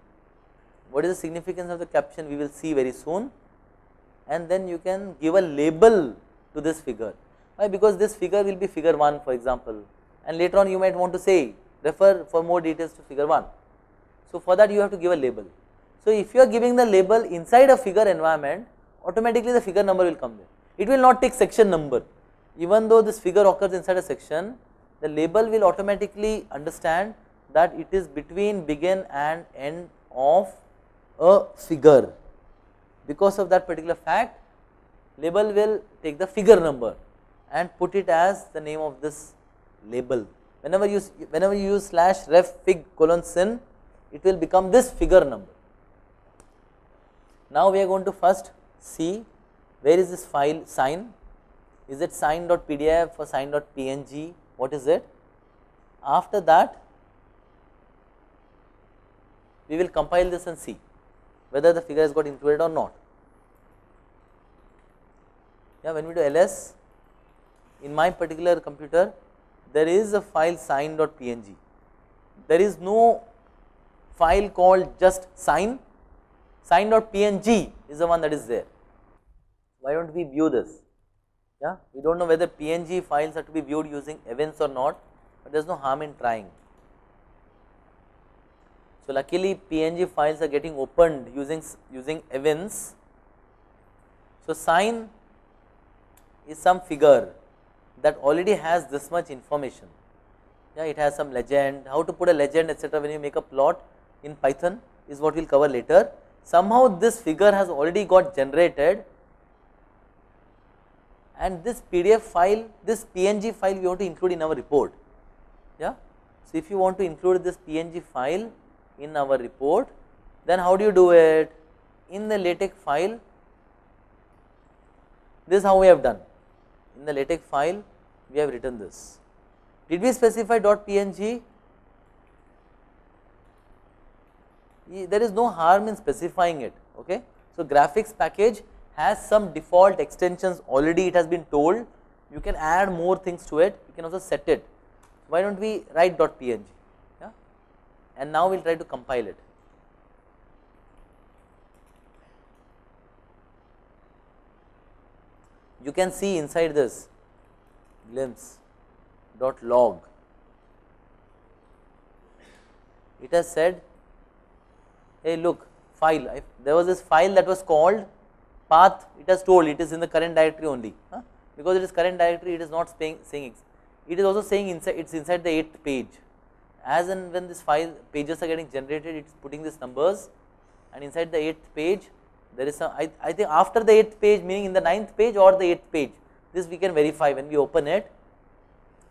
Speaker 1: What is the significance of the caption? We will see very soon. And then you can give a label to this figure. Why? Because this figure will be figure 1 for example and later on you might want to say refer for more details to figure 1. So, for that you have to give a label. So, if you are giving the label inside a figure environment automatically the figure number will come there. It will not take section number even though this figure occurs inside a section the label will automatically understand that it is between begin and end of a figure. Because of that particular fact label will take the figure number and put it as the name of this label. Whenever you whenever you use slash ref fig colon sin, it will become this figure number. Now we are going to first see where is this file sign, is it sign.pdf or sign.png, what is it? After that, we will compile this and see whether the figure has got included or not. Yeah, when we do ls, in my particular computer there is a file sign.png. There is no file called just sign, sign.png is the one that is there. Why do not we view this? Yeah, we do not know whether PNG files are to be viewed using Evince or not, but there is no harm in trying. So, luckily PNG files are getting opened using, using Evince. So, sign is some figure that already has this much information. Yeah, it has some legend, how to put a legend etc. when you make a plot in Python is what we will cover later. Somehow this figure has already got generated and this PDF file, this PNG file we want to include in our report. Yeah. So, if you want to include this PNG file in our report, then how do you do it? In the LaTeX file, this is how we have done. In the LaTeX file, we have written this. Did we specify dot .png? There is no harm in specifying it. Okay. So, graphics package has some default extensions already it has been told. You can add more things to it. You can also set it. Why do not we write dot .png? And now we will try to compile it. You can see inside this glimpse dot log. It has said, hey look file. If there was this file that was called path, it has told it is in the current directory only. Huh? Because it is current directory, it is not saying, saying it is also saying inside it's inside the 8th page. As and when this file pages are getting generated, it's putting these numbers. And inside the 8th page there is some I, I think after the 8th page meaning in the 9th page or the 8th page this we can verify when we open it.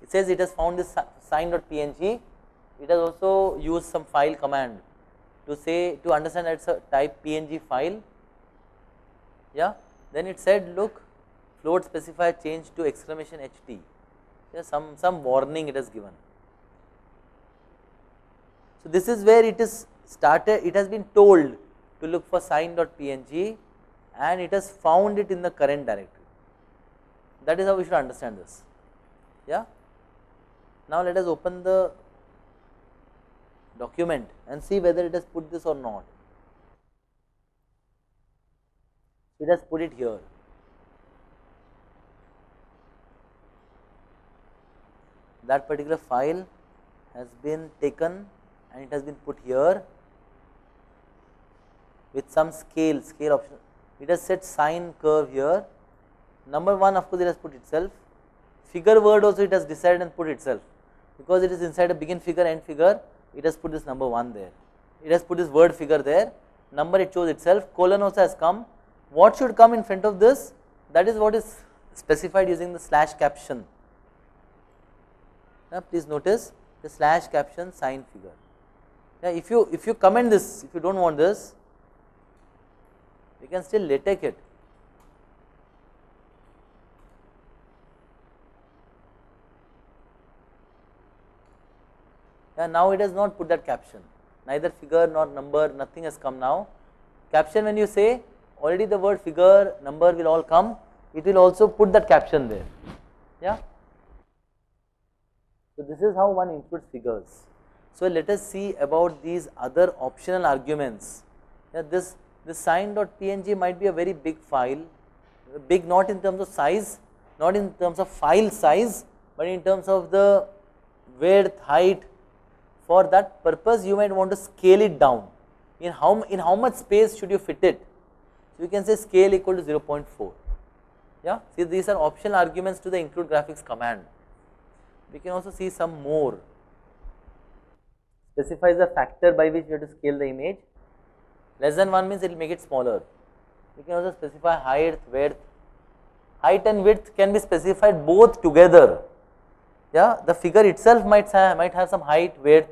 Speaker 1: It says it has found this si- sign.png it has also used some file command to say to understand that it's a type png file. Yeah. Then it said look float specifier change to exclamation ht yeah some some warning it has given so this is where it is started it has been told to look for sign.png and it has found it in the current directory. That is how we should understand this. Yeah? Now let us open the document and see whether it has put this or not. It has put it here. That particular file has been taken and it has been put here with some scale scale option. It has set sine curve here. Number 1 of course it has put itself. Figure word also it has decided and put itself. Because it is inside a begin figure end figure it has put this number 1 there. It has put this word figure there. Number it shows itself. Colon also has come. What should come in front of this? That is what is specified using the slash caption. Now please notice the slash caption sign figure yeah, if you if you comment this if you don't want this you can still latex it. Yeah now it has not put that caption. Neither figure nor number nothing has come now. Caption when you say already the word figure number will all come it will also put that caption there. Yeah? So this is how one includes figures so let us see about these other optional arguments. Yeah, this this sign.png might be a very big file big not in terms of size not in terms of file size but in terms of the width height. For that purpose you might want to scale it down. In how in how much space should you fit it? So you can say scale equal to 0.4 yeah see these are optional arguments to the include graphics command. We can also see some more specifies the factor by which you have to scale the image. Less than 1 means it will make it smaller. You can also specify height width. Height and width can be specified both together. Yeah the figure itself might have, might have some height width.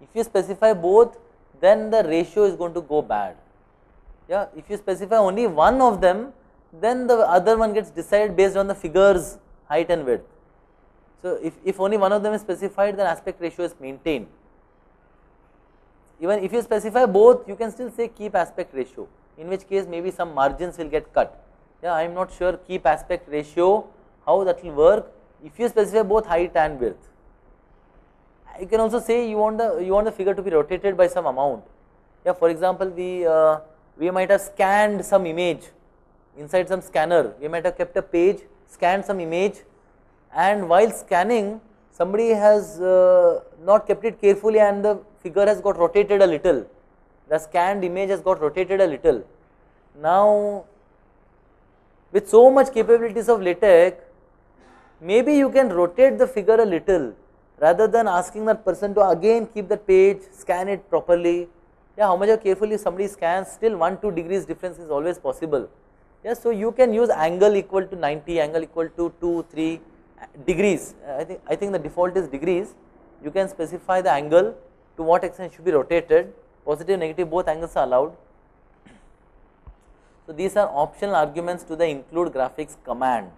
Speaker 1: If you specify both then the ratio is going to go bad. Yeah if you specify only one of them then the other one gets decided based on the figures height and width. So if, if only one of them is specified then aspect ratio is maintained even if you specify both you can still say keep aspect ratio in which case maybe some margins will get cut. Yeah i am not sure keep aspect ratio how that will work. If you specify both height and width you can also say you want the you want the figure to be rotated by some amount. Yeah for example we uh, we might have scanned some image inside some scanner. We might have kept a page scanned some image and while scanning somebody has uh, not kept it carefully and the figure has got rotated a little. The scanned image has got rotated a little. Now with so much capabilities of latex maybe you can rotate the figure a little rather than asking that person to again keep that page scan it properly. Yeah how much carefully somebody scans still 1 2 degrees difference is always possible. Yeah so you can use angle equal to 90 angle equal to 2 3 uh, degrees. I think i think the default is degrees. You can specify the angle to what extent should be rotated positive negative both angles are allowed. So these are optional arguments to the include graphics command.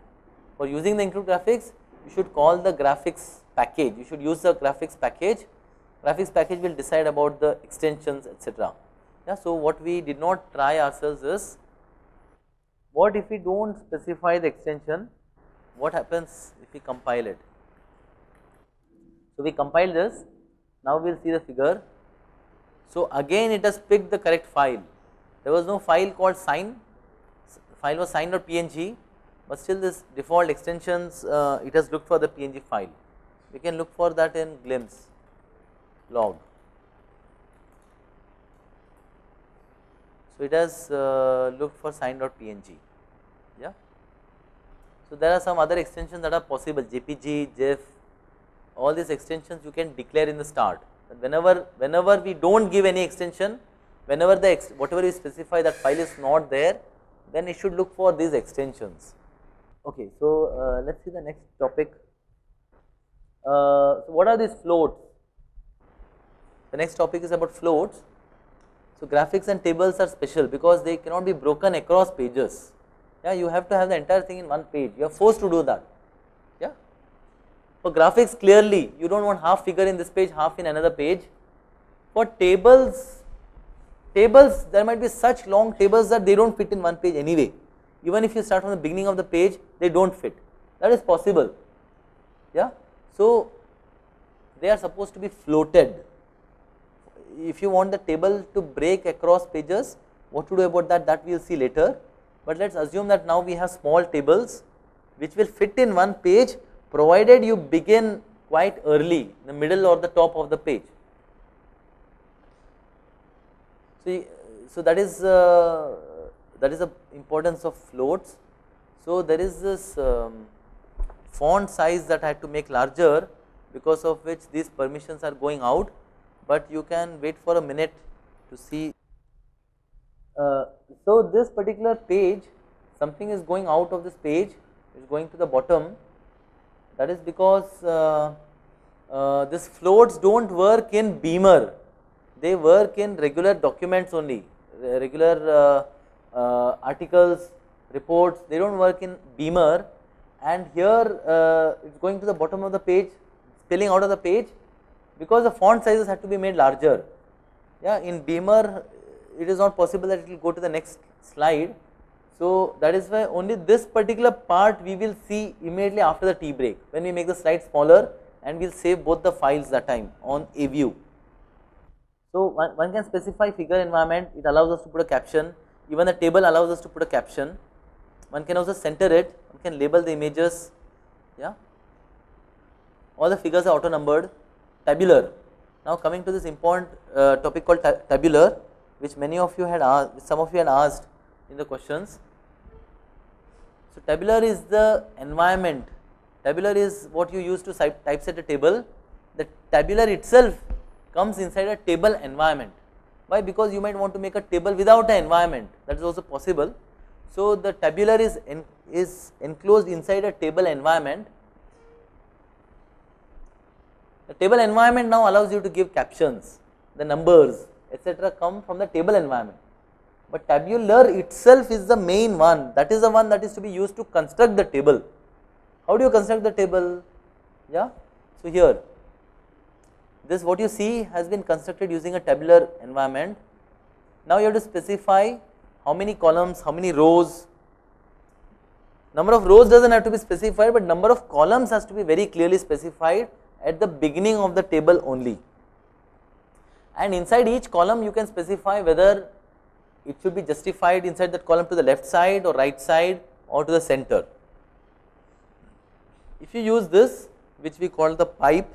Speaker 1: For using the include graphics you should call the graphics package you should use the graphics package. Graphics package will decide about the extensions etc yeah so what we did not try ourselves is what if we don't specify the extension what happens if we compile it? So we compile this now we will see the figure so again it has picked the correct file there was no file called sign file was sign.png but still this default extensions uh, it has looked for the png file we can look for that in glimpse log So, it has uh, looked for sign.png. Yeah. So, there are some other extensions that are possible JPG, GIF, all these extensions you can declare in the start. Whenever, whenever we do not give any extension, whenever the whatever you specify that file is not there, then it should look for these extensions. Okay, so uh, let us see the next topic. Uh, so, what are these floats? The next topic is about floats. So, graphics and tables are special because they cannot be broken across pages. Yeah, you have to have the entire thing in one page. You are forced to do that. For graphics, clearly you do not want half figure in this page, half in another page. For tables, tables there might be such long tables that they do not fit in one page anyway. Even if you start from the beginning of the page, they do not fit. That is possible. Yeah. So, they are supposed to be floated if you want the table to break across pages, what to do about that, that we will see later. But let us assume that now we have small tables which will fit in one page provided you begin quite early, the middle or the top of the page. So, so that is uh, that is the importance of floats. So, there is this um, font size that I had to make larger because of which these permissions are going out but you can wait for a minute to see. Uh, so, this particular page something is going out of this page is going to the bottom that is because uh, uh, this floats do not work in beamer they work in regular documents only regular uh, uh, articles reports they do not work in beamer and here uh, it is going to the bottom of the page spilling out of the page because the font sizes have to be made larger. Yeah, in Beamer it is not possible that it will go to the next slide. So, that is why only this particular part we will see immediately after the tea break when we make the slide smaller and we will save both the files that time on a view. So, one, one can specify figure environment, it allows us to put a caption, even the table allows us to put a caption. One can also center it, one can label the images, yeah. All the figures are auto numbered tabular. Now coming to this important uh, topic called tabular which many of you had asked, some of you had asked in the questions. So tabular is the environment, tabular is what you use to typeset a table, the tabular itself comes inside a table environment. Why? Because you might want to make a table without an environment that is also possible. So the tabular is, en is enclosed inside a table environment the table environment now allows you to give captions, the numbers etc come from the table environment. But tabular itself is the main one that is the one that is to be used to construct the table. How do you construct the table? Yeah. So, here this what you see has been constructed using a tabular environment. Now, you have to specify how many columns, how many rows, number of rows does not have to be specified, but number of columns has to be very clearly specified at the beginning of the table only and inside each column you can specify whether it should be justified inside that column to the left side or right side or to the center. If you use this which we call the pipe,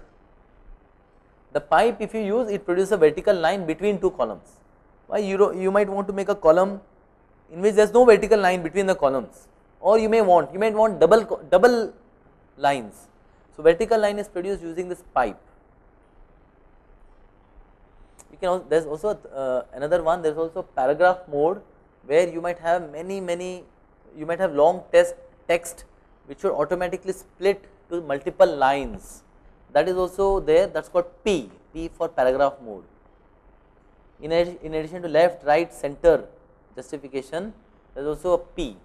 Speaker 1: the pipe if you use it produces a vertical line between two columns. Why you, you might want to make a column in which there is no vertical line between the columns or you may want you may want double double lines so, vertical line is produced using this pipe. You can also, there is also uh, another one there is also paragraph mode where you might have many many you might have long test text which should automatically split to multiple lines that is also there that is called P, P for paragraph mode. In, in addition to left, right, center justification there is also a P.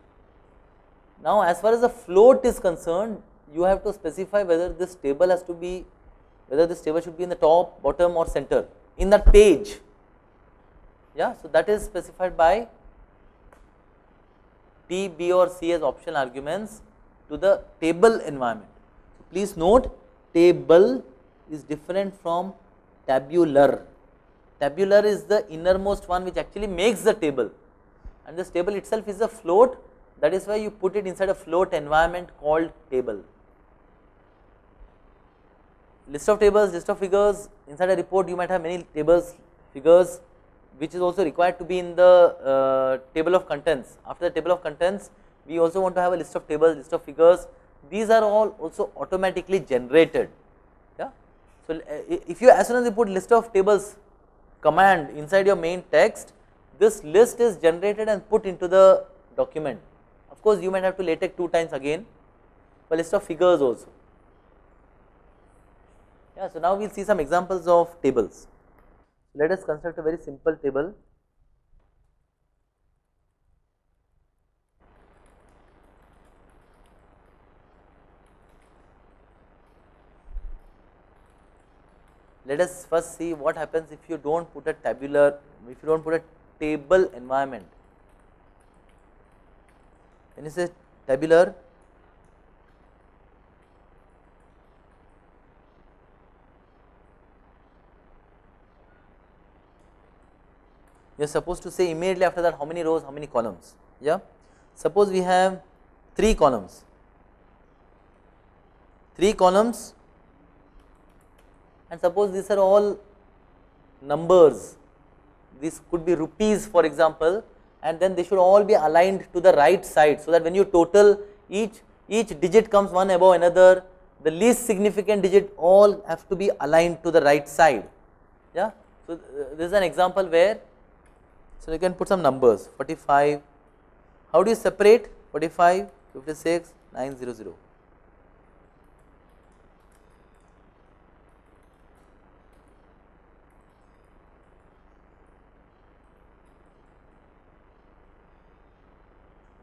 Speaker 1: Now, as far as the float is concerned you have to specify whether this table has to be whether this table should be in the top, bottom or center in that page. Yeah, so that is specified by T, B or C as optional arguments to the table environment. So, please note table is different from tabular. Tabular is the innermost one which actually makes the table and this table itself is a float that is why you put it inside a float environment called table list of tables, list of figures inside a report you might have many tables, figures, which is also required to be in the uh, table of contents. After the table of contents, we also want to have a list of tables, list of figures. These are all also automatically generated. Yeah. So, uh, if you as soon as you put list of tables command inside your main text, this list is generated and put into the document. Of course, you might have to latex two times again, but list of figures also. Yeah, so now we will see some examples of tables. Let us construct a very simple table. Let us first see what happens if you do not put a tabular, if you do not put a table environment. When you say tabular, you are supposed to say immediately after that how many rows, how many columns. Yeah. Suppose we have 3 columns, 3 columns and suppose these are all numbers, this could be rupees for example and then they should all be aligned to the right side. So, that when you total each, each digit comes one above another, the least significant digit all have to be aligned to the right side. Yeah. So, this is an example where so, you can put some numbers 45, how do you separate 45, 56, 900.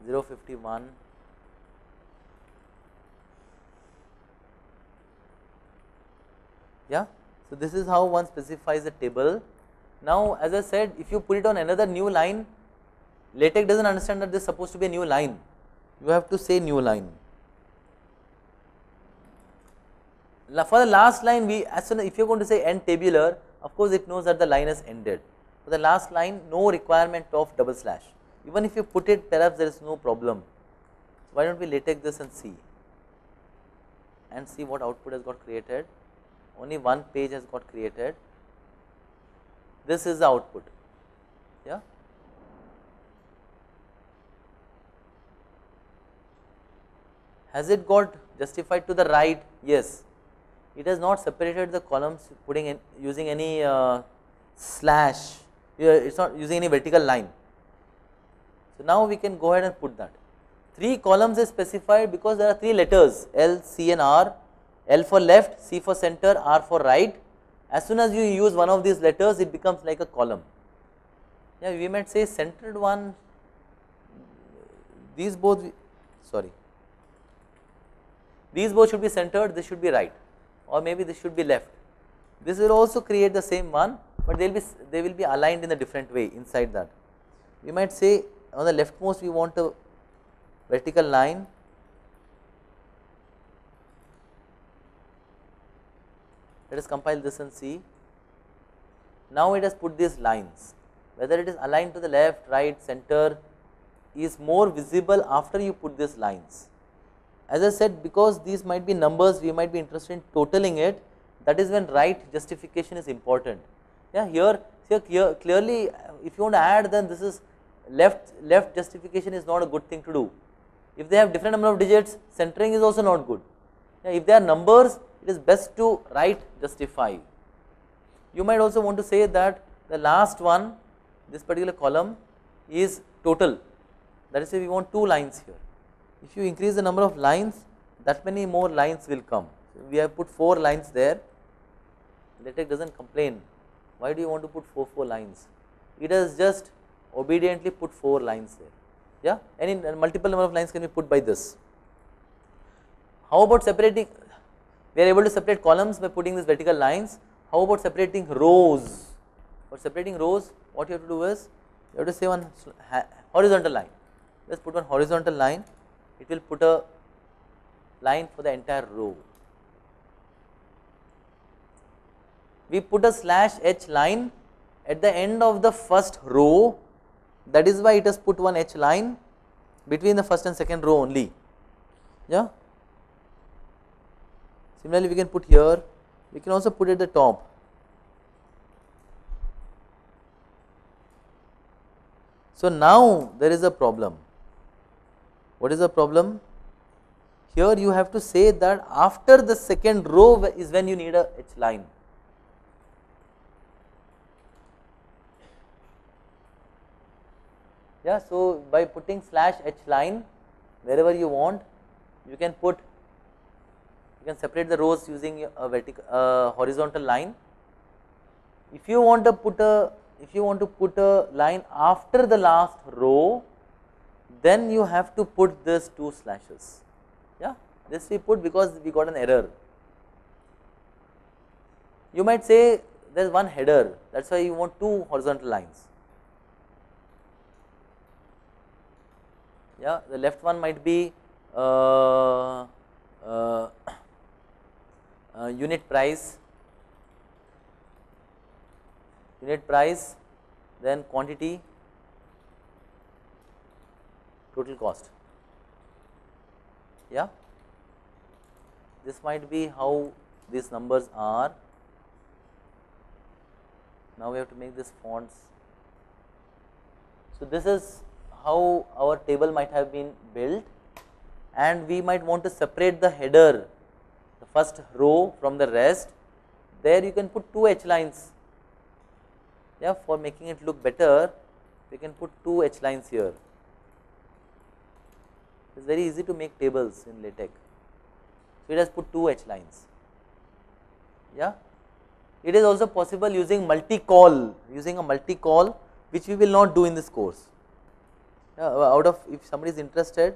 Speaker 1: Zero fifty one, yeah. So this is how one specifies a table now, as I said if you put it on another new line LaTeX does not understand that this is supposed to be a new line. You have to say new line. For the last line we as soon as if you are going to say end tabular of course it knows that the line has ended. For the last line no requirement of double slash. Even if you put it perhaps there is no problem. Why do not we LaTeX this and see? And see what output has got created. Only one page has got created this is the output. Yeah? Has it got justified to the right? Yes. It has not separated the columns putting in using any uh, slash it is not using any vertical line. So now we can go ahead and put that. Three columns is specified because there are three letters L, C and R, L for left, C for center, R for right as soon as you use one of these letters, it becomes like a column. Yeah, we might say centered one, these both, sorry, these both should be centered, this should be right or maybe this should be left. This will also create the same one, but they will be, they will be aligned in a different way inside that. We might say on the leftmost we want a vertical line let us compile this and see. Now it has put these lines, whether it is aligned to the left, right, center is more visible after you put these lines. As I said because these might be numbers we might be interested in totaling it that is when right justification is important. Yeah, here, here clearly if you want to add then this is left left justification is not a good thing to do. If they have different number of digits centering is also not good. If they are numbers it is best to right justify. You might also want to say that the last one this particular column is total that is we want two lines here. If you increase the number of lines that many more lines will come. So, we have put 4 lines there LaTeX does not complain why do you want to put 4 4 lines it has just obediently put 4 lines there yeah any multiple number of lines can be put by this. How about separating we are able to separate columns by putting these vertical lines. How about separating rows? For separating rows, what you have to do is you have to say one horizontal line. Let's put one horizontal line. It will put a line for the entire row. We put a slash h line at the end of the first row. That is why it has put one h line between the first and second row only. Yeah. Similarly, we can put here, we can also put at the top. So, now there is a problem. What is the problem? Here you have to say that after the second row is when you need a H line. Yeah, so by putting slash H line wherever you want, you can put, you can separate the rows using a vertical, uh, horizontal line. If you want to put a, if you want to put a line after the last row, then you have to put this two slashes. Yeah, this we put because we got an error. You might say there is one header, that is why you want two horizontal lines. Yeah, the left one might be uh, uh, uh, unit price, unit price, then quantity, total cost. Yeah, this might be how these numbers are. Now we have to make this fonts. So this is how our table might have been built and we might want to separate the header, first row from the rest. There you can put two H lines. Yeah, for making it look better, we can put two H lines here. It is very easy to make tables in LaTeX. So it has put two H lines. Yeah. It is also possible using multi-call, using a multi-call which we will not do in this course. Yeah, out of if somebody is interested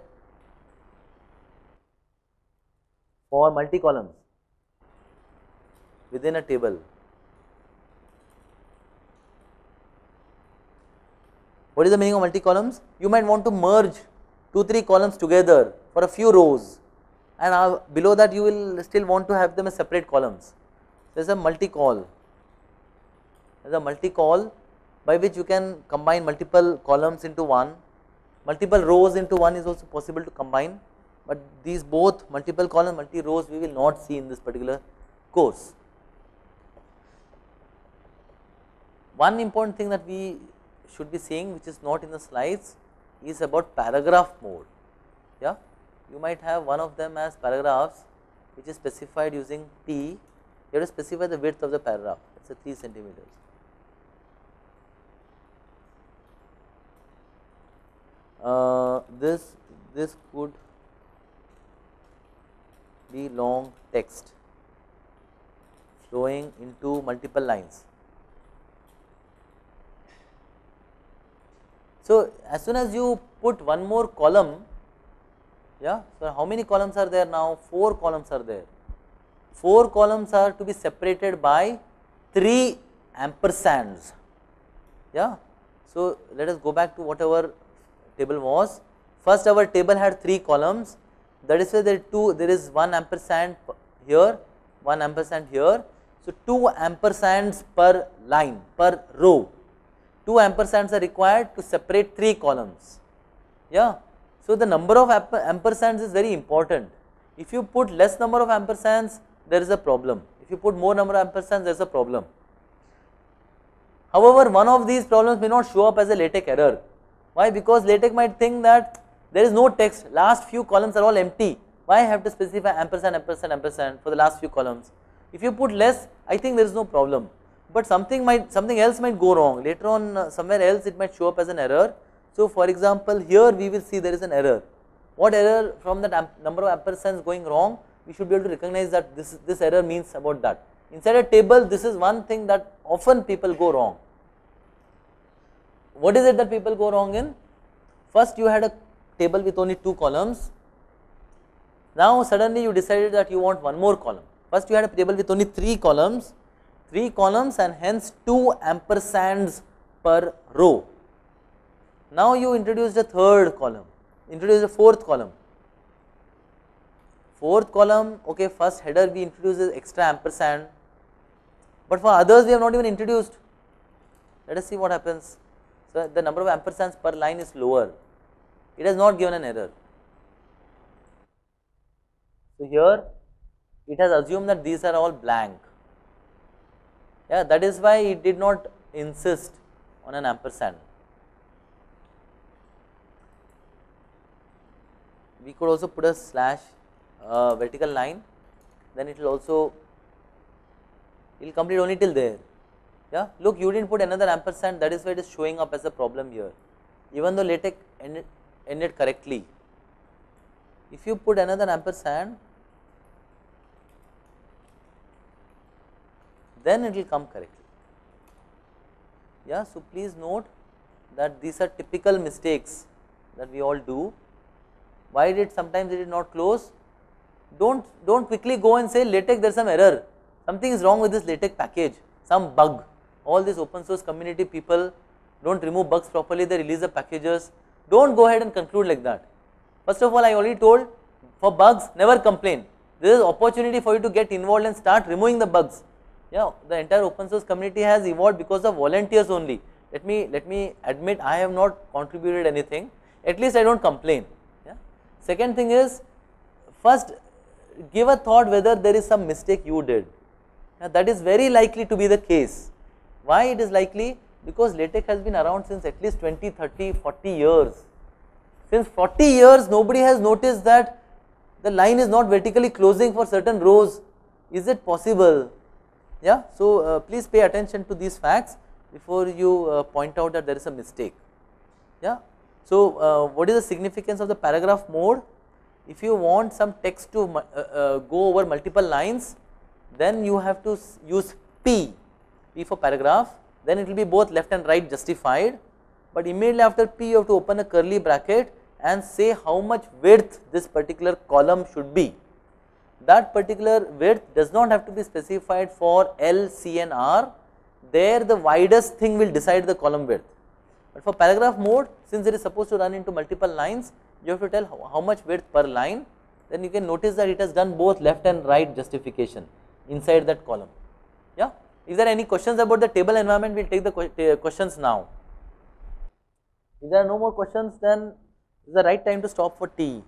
Speaker 1: for multi columns within a table. What is the meaning of multi columns? You might want to merge 2 3 columns together for a few rows and uh, below that you will still want to have them as separate columns. There is a multi call, there is a multi call by which you can combine multiple columns into one, multiple rows into one is also possible to combine, but these both multiple column multi rows we will not see in this particular course. One important thing that we should be seeing which is not in the slides is about paragraph mode. Yeah, you might have one of them as paragraphs which is specified using P. You have to specify the width of the paragraph. It's a 3 centimeters. Uh, this this could be long text flowing into multiple lines. So, as soon as you put one more column, yeah, so how many columns are there now? 4 columns are there. 4 columns are to be separated by 3 ampersands, yeah. So, let us go back to whatever table was. First our table had 3 columns, that is why there, two, there is 1 ampersand here, 1 ampersand here. So, 2 ampersands per line, per row 2 ampersands are required to separate 3 columns. Yeah. So, the number of ampersands is very important. If you put less number of ampersands, there is a problem. If you put more number of ampersands, there is a problem. However, one of these problems may not show up as a LaTeX error. Why? Because LaTeX might think that there is no text, last few columns are all empty. Why I have to specify ampersand, ampersand, ampersand for the last few columns? If you put less, I think there is no problem but something might something else might go wrong later on uh, somewhere else it might show up as an error. So, for example, here we will see there is an error. What error from that number of ampersands going wrong? We should be able to recognize that this this error means about that. Inside a table, this is one thing that often people go wrong. What is it that people go wrong in? First, you had a table with only two columns. Now, suddenly you decided that you want one more column. First, you had a table with only three columns 3 columns and hence 2 ampersands per row. Now you introduce a third column, introduce a fourth column. Fourth column, okay, first header we introduce extra ampersand, but for others we have not even introduced. Let us see what happens. So the number of ampersands per line is lower it has not given an error. So, here it has assumed that these are all blank yeah that is why it did not insist on an ampersand. We could also put a slash uh, vertical line then it will also it will complete only till there yeah look you did not put another ampersand that is why it is showing up as a problem here even though LaTeX ended, correctly. If you put another ampersand then it will come correctly. Yeah so please note that these are typical mistakes that we all do. Why did sometimes it did not close? Don't don't quickly go and say LaTeX there is some error. Something is wrong with this LaTeX package. Some bug. All these open source community people don't remove bugs properly. They release the packages don't go ahead and conclude like that. First of all i already told for bugs never complain. This is opportunity for you to get involved and start removing the bugs. Yeah the entire open source community has evolved because of volunteers only. Let me let me admit i have not contributed anything. At least i don't complain. Yeah. Second thing is first give a thought whether there is some mistake you did. Yeah, that is very likely to be the case. Why it is likely because LaTeX has been around since at least 20 30 40 years. Since 40 years nobody has noticed that the line is not vertically closing for certain rows. Is it possible? Yeah so uh, please pay attention to these facts before you uh, point out that there is a mistake. Yeah so uh, what is the significance of the paragraph mode? If you want some text to uh, uh, go over multiple lines then you have to use p p for paragraph then it will be both left and right justified but immediately after p you have to open a curly bracket and say how much width this particular column should be that particular width does not have to be specified for L, C and R, there the widest thing will decide the column width. But for paragraph mode, since it is supposed to run into multiple lines, you have to tell how, how much width per line, then you can notice that it has done both left and right justification inside that column. Yeah. Is there any questions about the table environment? We will take the questions now. If there are no more questions, then is the right time to stop for tea.